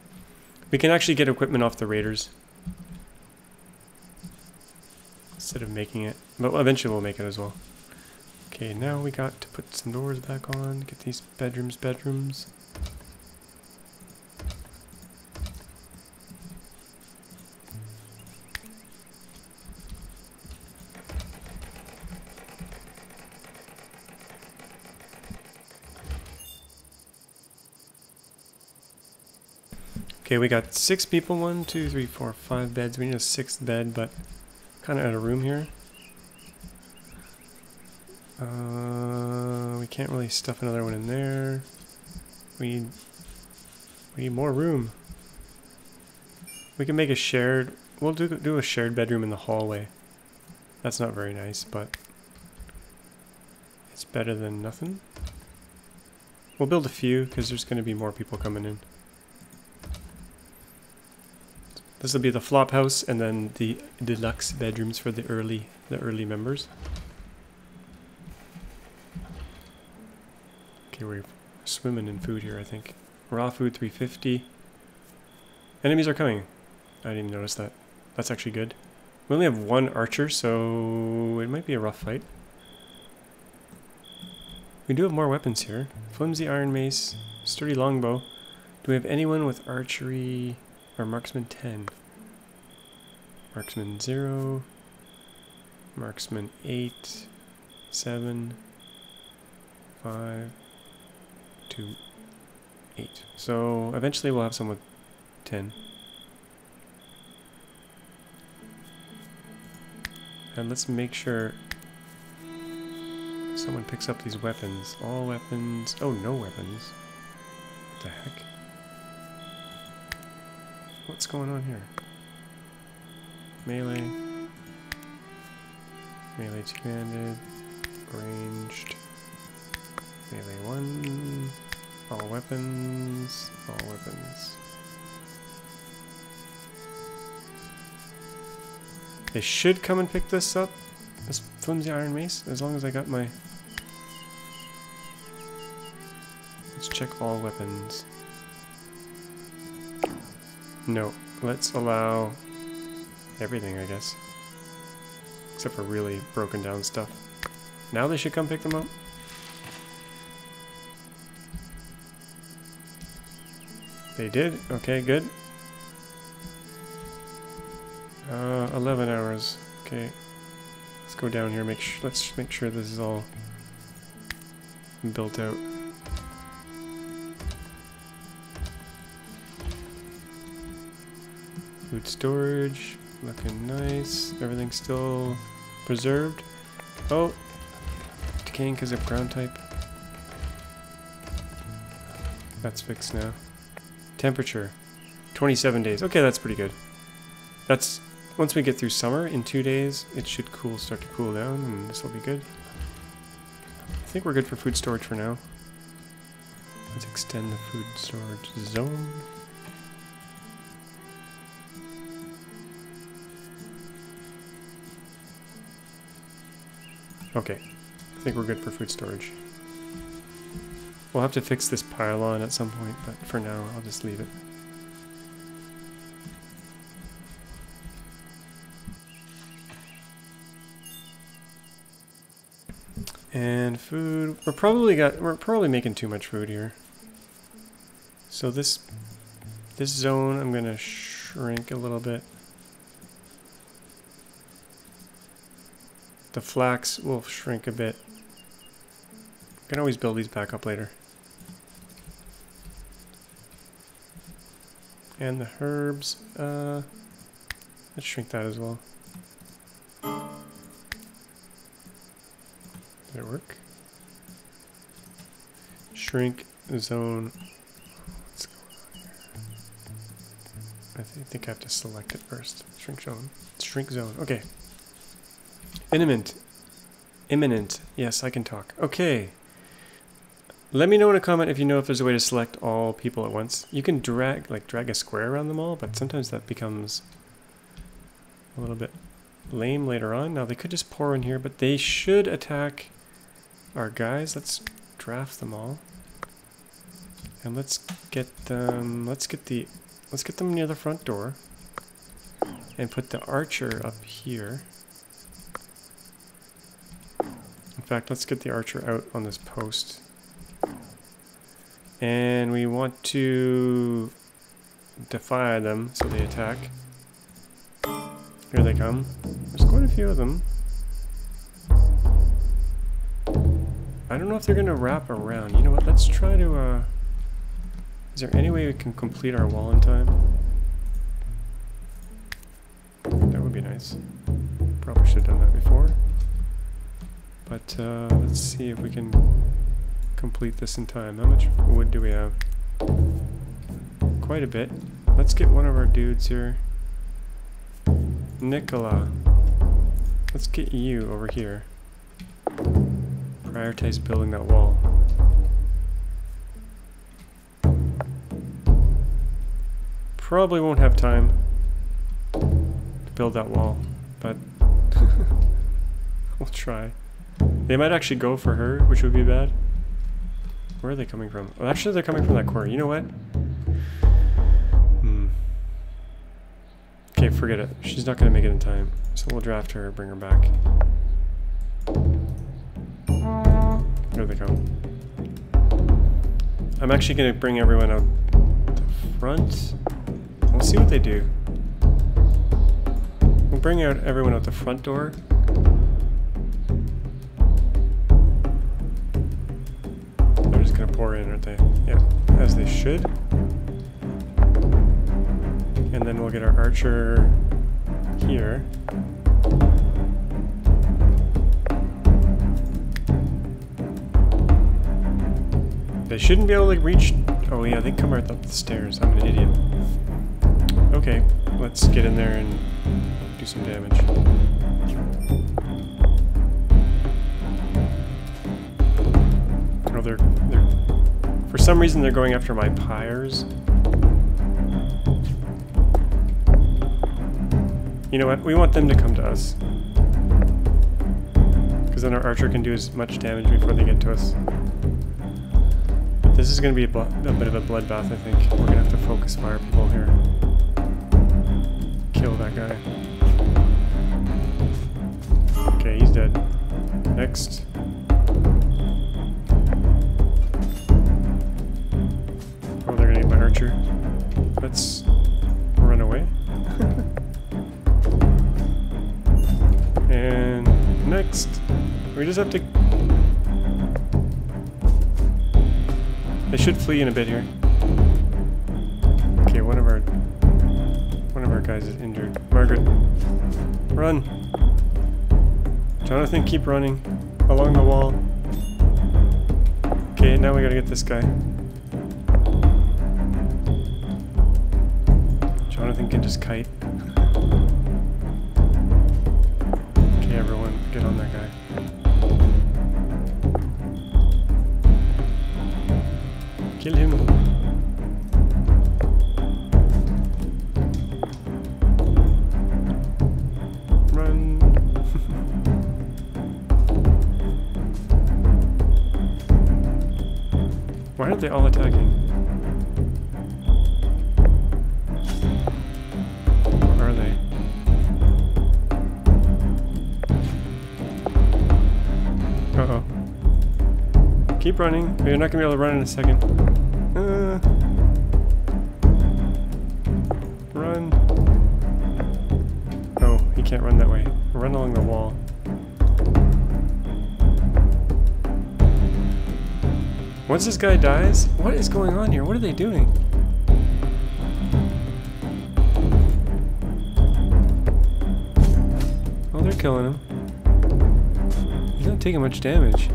We can actually get equipment off the raiders. Instead of making it. But eventually we'll make it as well. Okay, now we got to put some doors back on, get these bedrooms bedrooms. Okay, we got six people. One, two, three, four, five beds. We need a sixth bed, but kind of out of room here. Uh, we can't really stuff another one in there. We need, we need more room. We can make a shared... We'll do, do a shared bedroom in the hallway. That's not very nice, but... It's better than nothing. We'll build a few, because there's going to be more people coming in. This will be the flop house and then the deluxe bedrooms for the early the early members. Okay, we're swimming in food here, I think. Raw food 350. Enemies are coming. I didn't even notice that. That's actually good. We only have one archer, so it might be a rough fight. We do have more weapons here. Flimsy iron mace, sturdy longbow. Do we have anyone with archery? Or marksman 10. Marksman 0. Marksman 8. 7. 5. 2. 8. So eventually we'll have someone with 10. And let's make sure someone picks up these weapons. All weapons. Oh, no weapons. What the heck? What's going on here? melee. Melee two-handed. Ranged. Melee one. All weapons. All weapons. They should come and pick this up. This flimsy iron mace, as long as I got my... Let's check all weapons. No, let's allow everything, I guess. Except for really broken down stuff. Now they should come pick them up. They did? Okay, good. Uh, 11 hours. Okay. Let's go down here. Make sure. Let's make sure this is all built out. Food storage, looking nice. Everything's still preserved. Oh, decaying because of ground type. That's fixed now. Temperature, 27 days. Okay, that's pretty good. That's once we get through summer, in two days, it should cool, start to cool down, and this will be good. I think we're good for food storage for now. Let's extend the food storage zone. Okay, I think we're good for food storage. We'll have to fix this pylon at some point, but for now, I'll just leave it. And food, we're probably got, we're probably making too much food here. So this, this zone, I'm gonna shrink a little bit. The flax will shrink a bit. Can always build these back up later. And the herbs, uh, let's shrink that as well. Did it work? Shrink zone. What's going on here? I th think I have to select it first. Shrink zone. Shrink zone. Okay. Imminent. Imminent. Yes, I can talk. Okay. Let me know in a comment if you know if there's a way to select all people at once. You can drag, like, drag a square around them all, but sometimes that becomes a little bit lame later on. Now, they could just pour in here, but they should attack our guys. Let's draft them all. And let's get them, let's get the, let's get them near the front door. And put the archer up here. In fact, let's get the archer out on this post. And we want to defy them so they attack. Here they come. There's quite a few of them. I don't know if they're going to wrap around. You know what? Let's try to, uh... Is there any way we can complete our wall in time? That would be nice. Probably should have done that before. But, uh, let's see if we can complete this in time. How much wood do we have? Quite a bit. Let's get one of our dudes here. Nicola. Let's get you over here. Prioritize building that wall. Probably won't have time to build that wall, but we'll try. They might actually go for her, which would be bad. Where are they coming from? Oh, actually, they're coming from that corner. You know what? Hmm. Okay, forget it. She's not going to make it in time. So we'll draft her, bring her back. Here they come. I'm actually going to bring everyone out the front. We'll see what they do. We'll bring out everyone out the front door. Pour in, aren't they? Yeah, as they should. And then we'll get our archer here. They shouldn't be able to reach... Oh yeah, they come right up the stairs. I'm an idiot. Okay, let's get in there and do some damage. Oh, they're, some reason, they're going after my pyres. You know what? We want them to come to us. Because then our archer can do as much damage before they get to us. But this is going to be a, a, bit of a bloodbath, I think. We're going to have to focus fire people here. Kill that guy. Okay, he's dead. Next. Just have to... They should flee in a bit here. Okay, one of our one of our guys is injured. Margaret, run! Jonathan, keep running along the wall. Okay, now we gotta get this guy. Jonathan can just kite. Keep running. You're not gonna be able to run in a second. Uh, run. No, he can't run that way. Run along the wall. Once this guy dies, what is going on here? What are they doing? Oh, they're killing him. He's not taking much damage.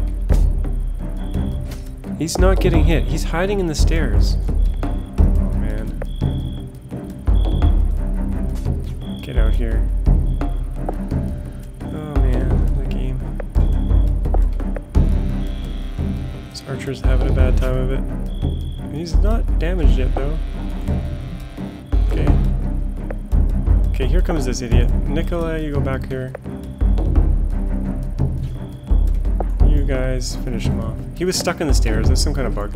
He's not getting hit. He's hiding in the stairs. Oh, man. Get out here. Oh, man. The game. This archer's having a bad time of it. He's not damaged yet, though. Okay. Okay, here comes this idiot. Nikolai, you go back here. Guys finish him off. He was stuck in the stairs. There's some kind of bug.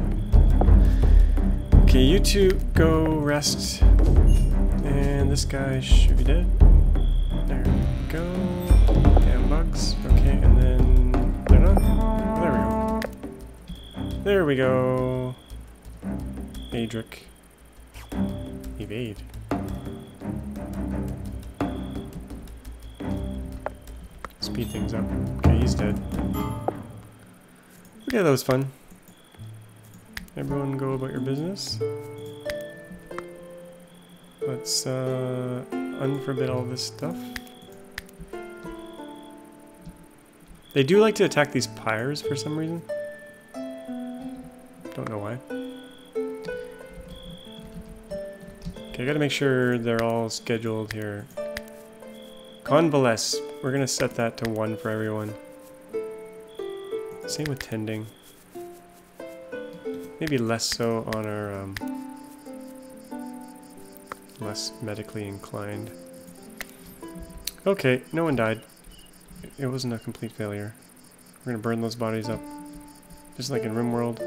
Okay, you two go rest. And this guy should be dead. There we go. Damn bugs. Okay, and then... They're not? Oh, there we go. There we go. Adric. Evade. Speed things up. Okay, he's dead. Okay, that was fun. Everyone go about your business. Let's uh, unforbid all this stuff. They do like to attack these pyres for some reason. Don't know why. Okay, I gotta make sure they're all scheduled here. Convalesce. We're gonna set that to one for everyone. Same with tending. Maybe less so on our um, less medically inclined. Okay, no one died. It wasn't a complete failure. We're gonna burn those bodies up. Just like in RimWorld.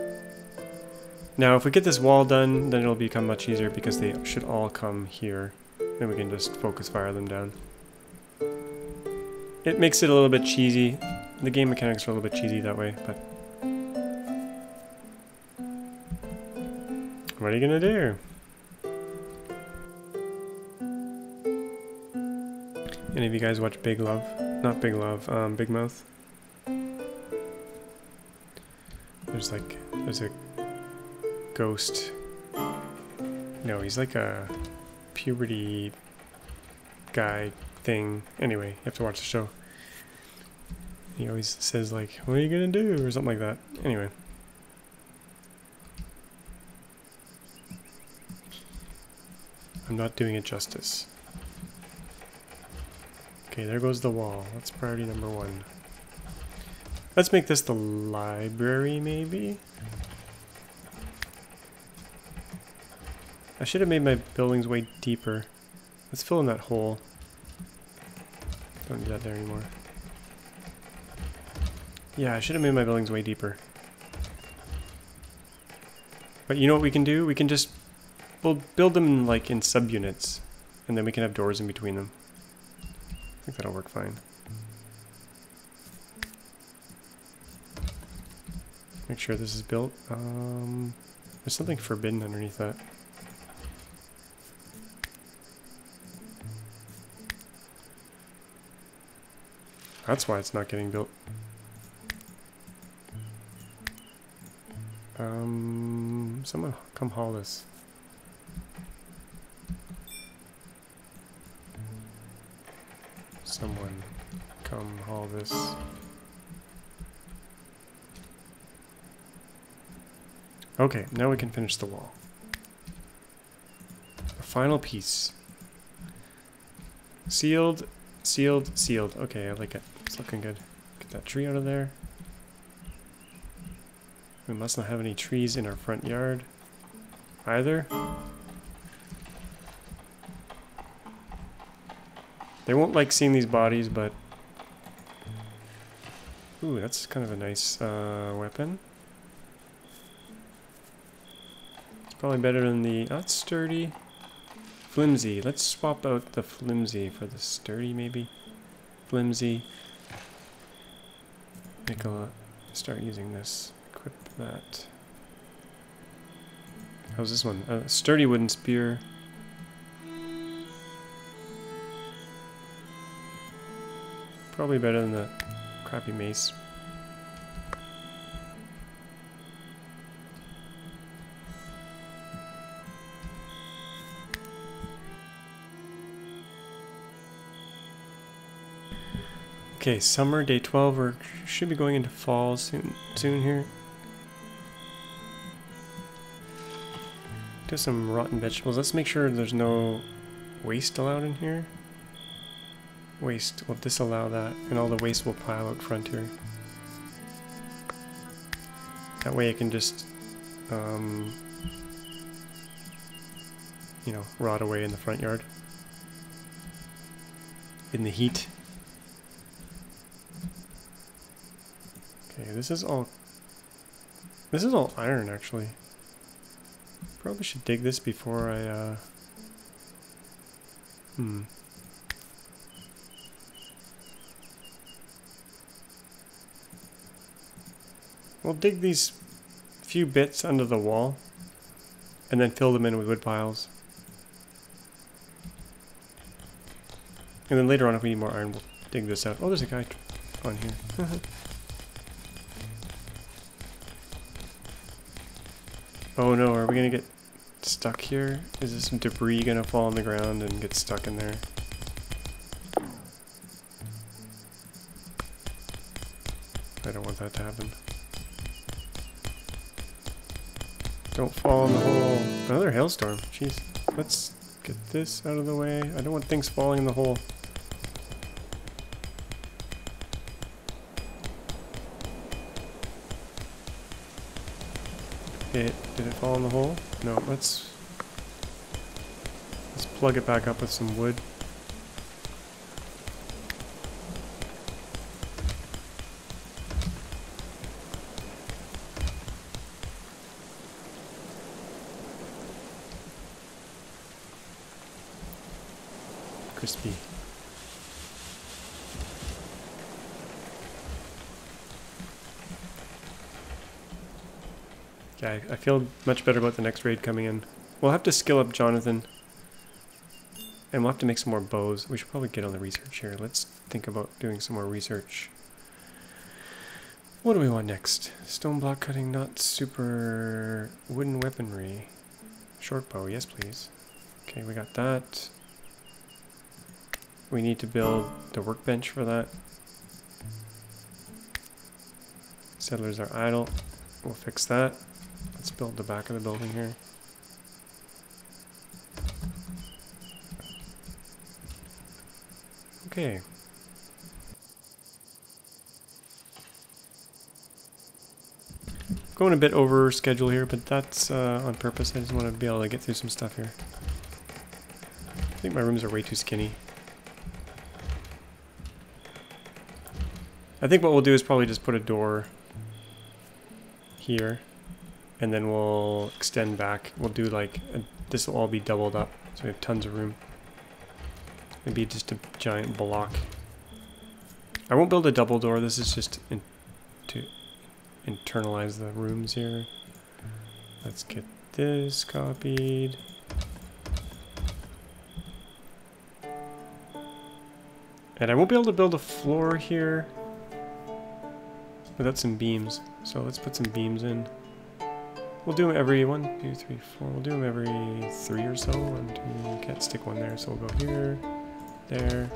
Now, if we get this wall done, then it'll become much easier because they should all come here. Then we can just focus fire them down. It makes it a little bit cheesy. The game mechanics are a little bit cheesy that way, but... What are you gonna do? Any of you guys watch Big Love? Not Big Love, um, Big Mouth? There's like, there's a ghost. No, he's like a puberty guy thing. Anyway, you have to watch the show. He always says like, what are you gonna do? Or something like that. Anyway. I'm not doing it justice. Okay, there goes the wall. That's priority number one. Let's make this the library, maybe? I should have made my buildings way deeper. Let's fill in that hole. Don't do that there anymore. Yeah, I should have made my buildings way deeper. But you know what we can do? We can just we'll build them like in subunits, and then we can have doors in between them. I think that'll work fine. Make sure this is built. Um, there's something forbidden underneath that. That's why it's not getting built. Um, someone come haul this. Someone come haul this. Okay, now we can finish the wall. The final piece. Sealed, sealed, sealed. Okay, I like it. It's looking good. Get that tree out of there. We must not have any trees in our front yard either. They won't like seeing these bodies, but... Ooh, that's kind of a nice uh, weapon. It's probably better than the... Oh, that's sturdy. Flimsy. Let's swap out the flimsy for the sturdy, maybe. Flimsy. Nicola, start using this. That. How's this one? A sturdy wooden spear. Probably better than the crappy mace. Okay, summer, day 12. We should be going into fall soon, soon here. Do some rotten vegetables. Let's make sure there's no waste allowed in here. Waste, will disallow that, and all the waste will pile out front here. That way I can just, um, you know, rot away in the front yard. In the heat. Okay, this is all... This is all iron, actually. Probably should dig this before I, uh... Hmm. We'll dig these few bits under the wall and then fill them in with wood piles. And then later on, if we need more iron, we'll dig this out. Oh, there's a guy on here. Oh no, are we gonna get stuck here? Is this debris gonna fall on the ground and get stuck in there? I don't want that to happen. Don't fall in the hole. Another hailstorm. Jeez. Let's get this out of the way. I don't want things falling in the hole. Fall in the hole? No, let's let's plug it back up with some wood. Feel much better about the next raid coming in. We'll have to skill up Jonathan. And we'll have to make some more bows. We should probably get on the research here. Let's think about doing some more research. What do we want next? Stone block cutting, not super wooden weaponry. Short bow, yes please. Okay, we got that. We need to build the workbench for that. Settlers are idle. We'll fix that. Let's build the back of the building here. Okay. Going a bit over schedule here, but that's uh, on purpose. I just want to be able to get through some stuff here. I think my rooms are way too skinny. I think what we'll do is probably just put a door here and then we'll extend back. We'll do like, this will all be doubled up, so we have tons of room. Maybe just a giant block. I won't build a double door, this is just in, to internalize the rooms here. Let's get this copied. And I won't be able to build a floor here without some beams. So let's put some beams in. We'll do them every one, two, three, four. We'll do them every three or so. One, two, can't stick one there, so we'll go here, there.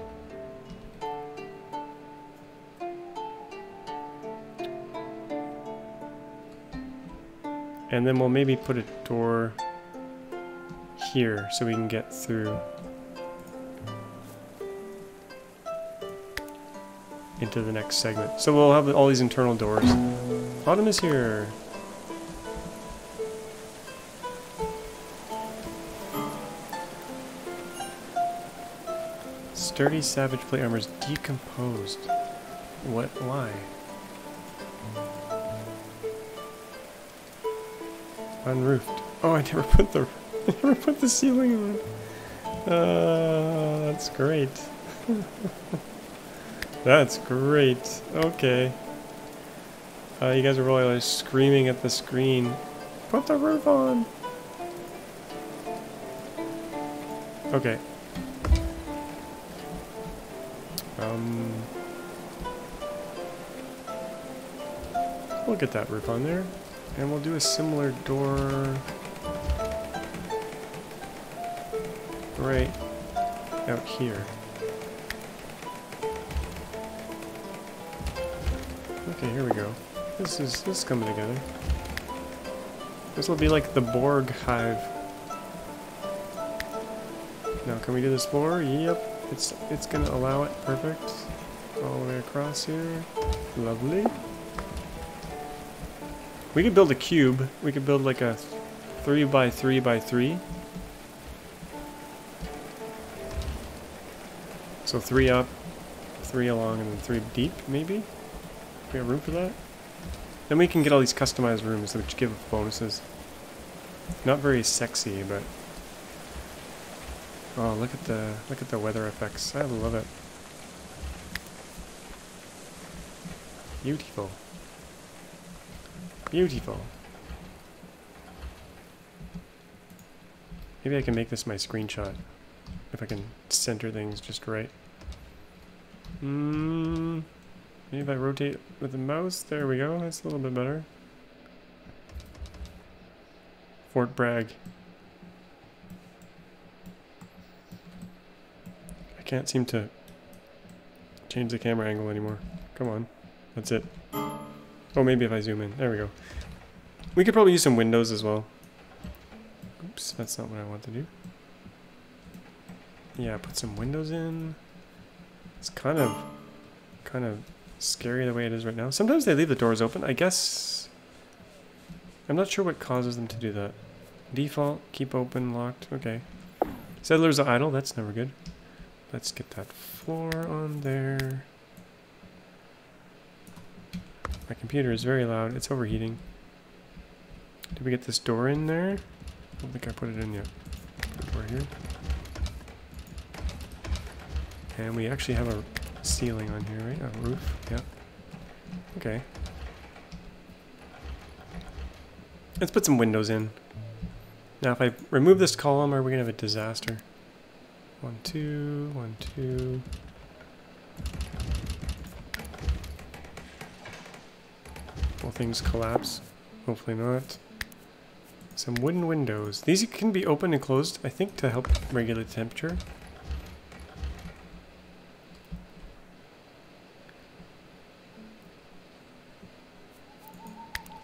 And then we'll maybe put a door here so we can get through into the next segment. So we'll have all these internal doors. Autumn is here. Sturdy savage plate armor is decomposed. What? Why? Unroofed. Oh, I never put the I never put the ceiling on. Uh, that's great. That's great. Okay. Uh, you guys are really like, screaming at the screen. Put the roof on! Okay. Um... We'll get that roof on there. And we'll do a similar door... Right out here. Okay, here we go. This is this is coming together. This will be like the Borg hive. Now, can we do this floor? Yep, it's it's gonna allow it. Perfect. All the way across here. Lovely. We could build a cube. We could build like a three by three by three. So three up, three along, and then three deep, maybe? We have room for that? Then we can get all these customized rooms which give bonuses. Not very sexy, but Oh, look at the look at the weather effects. I love it. Beautiful. Beautiful. Maybe I can make this my screenshot. If I can center things just right. Mmm. Maybe if I rotate with the mouse, there we go, that's a little bit better. Fort Bragg. I can't seem to change the camera angle anymore. Come on. That's it. Oh, maybe if I zoom in. There we go. We could probably use some windows as well. Oops, that's not what I want to do. Yeah, put some windows in. It's kind of, kind of scary the way it is right now. Sometimes they leave the doors open. I guess... I'm not sure what causes them to do that. Default, keep open, locked. Okay. Settlers are idle. That's never good. Let's get that floor on there. My computer is very loud. It's overheating. Did we get this door in there? I don't think I put it in yet. Door here. And we actually have a ceiling on here, right? A roof, yep. Okay. Let's put some windows in. Now if I remove this column, are we going to have a disaster? One, two, one, two. Will things collapse? Hopefully not. Some wooden windows. These can be opened and closed, I think, to help regulate temperature.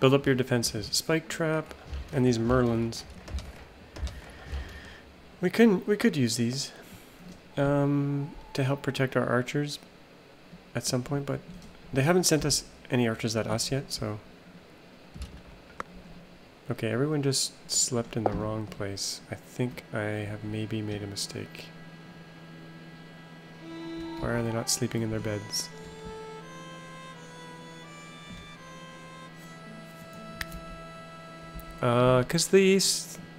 Build up your defenses. Spike trap and these merlons. We can we could use these um, to help protect our archers at some point, but they haven't sent us any archers at us yet, so Okay, everyone just slept in the wrong place. I think I have maybe made a mistake. Why are they not sleeping in their beds? Uh, cause the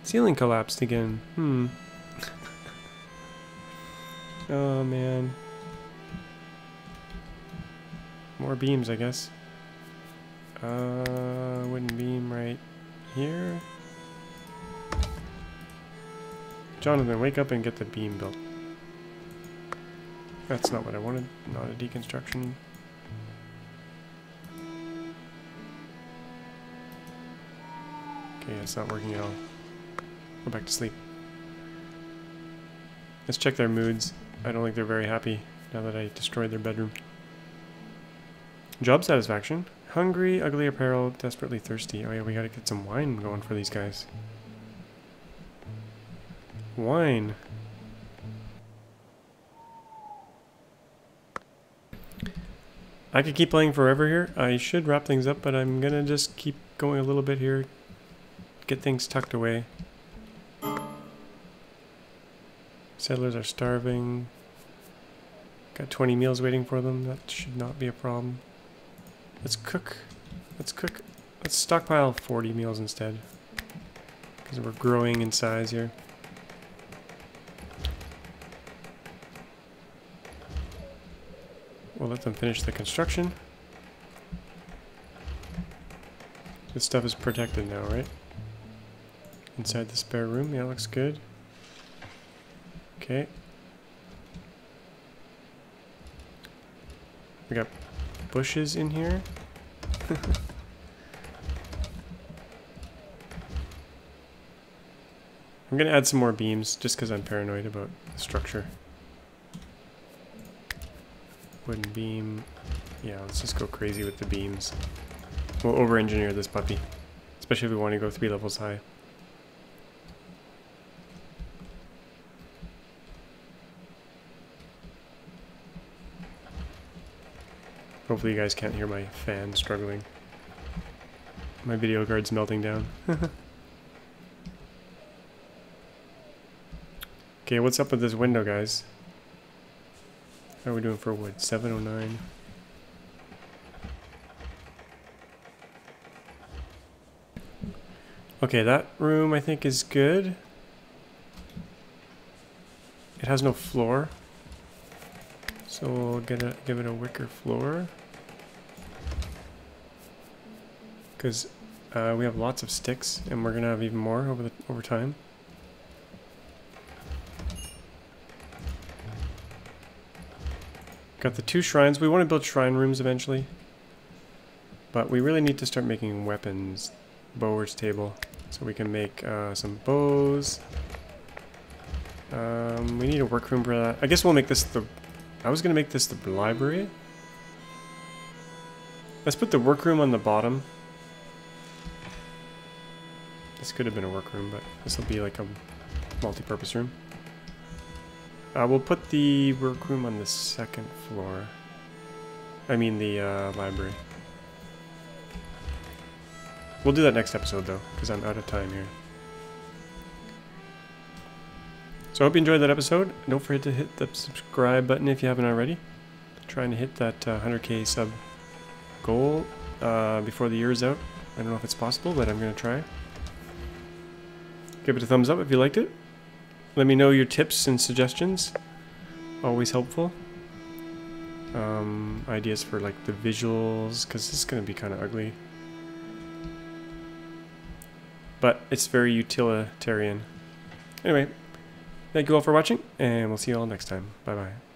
ceiling collapsed again. Hmm. Oh man. More beams, I guess. Uh, wooden beam right here. Jonathan, wake up and get the beam built. That's not what I wanted. Not a deconstruction. Okay, it's not working at all. Go back to sleep. Let's check their moods. I don't think they're very happy now that I destroyed their bedroom. Job satisfaction. Hungry, ugly apparel, desperately thirsty. Oh yeah, we gotta get some wine going for these guys. Wine. I could keep playing forever here. I should wrap things up, but I'm gonna just keep going a little bit here. Get things tucked away. Settlers are starving. Got 20 meals waiting for them. That should not be a problem. Let's cook. Let's cook. Let's stockpile 40 meals instead. Because we're growing in size here. We'll let them finish the construction. This stuff is protected now, right? Inside the spare room, yeah, looks good. Okay. We got bushes in here. I'm gonna add some more beams just because I'm paranoid about the structure. Wooden beam. Yeah, let's just go crazy with the beams. We'll over-engineer this puppy. Especially if we want to go three levels high. Hopefully you guys can't hear my fan struggling. My video card's melting down. okay, what's up with this window, guys? How are we doing for wood? 709. Okay, that room I think is good. It has no floor. So we'll get a, give it a wicker floor. Because uh, we have lots of sticks and we're going to have even more over, the, over time. Got the two shrines. We want to build shrine rooms eventually. But we really need to start making weapons. Bowyer's table. So we can make uh, some bows. Um, we need a workroom for that. I guess we'll make this the... I was going to make this the library. Let's put the workroom on the bottom. This could have been a workroom, but this will be like a multi-purpose room. Uh, we'll put the workroom on the second floor. I mean the uh, library. We'll do that next episode though, because I'm out of time here. So I hope you enjoyed that episode. Don't forget to hit the subscribe button if you haven't already. trying to hit that uh, 100k sub goal uh, before the year is out. I don't know if it's possible, but I'm going to try. Give it a thumbs up if you liked it. Let me know your tips and suggestions. Always helpful. Um, ideas for like the visuals, because this is going to be kind of ugly. But it's very utilitarian. Anyway, thank you all for watching, and we'll see you all next time. Bye-bye.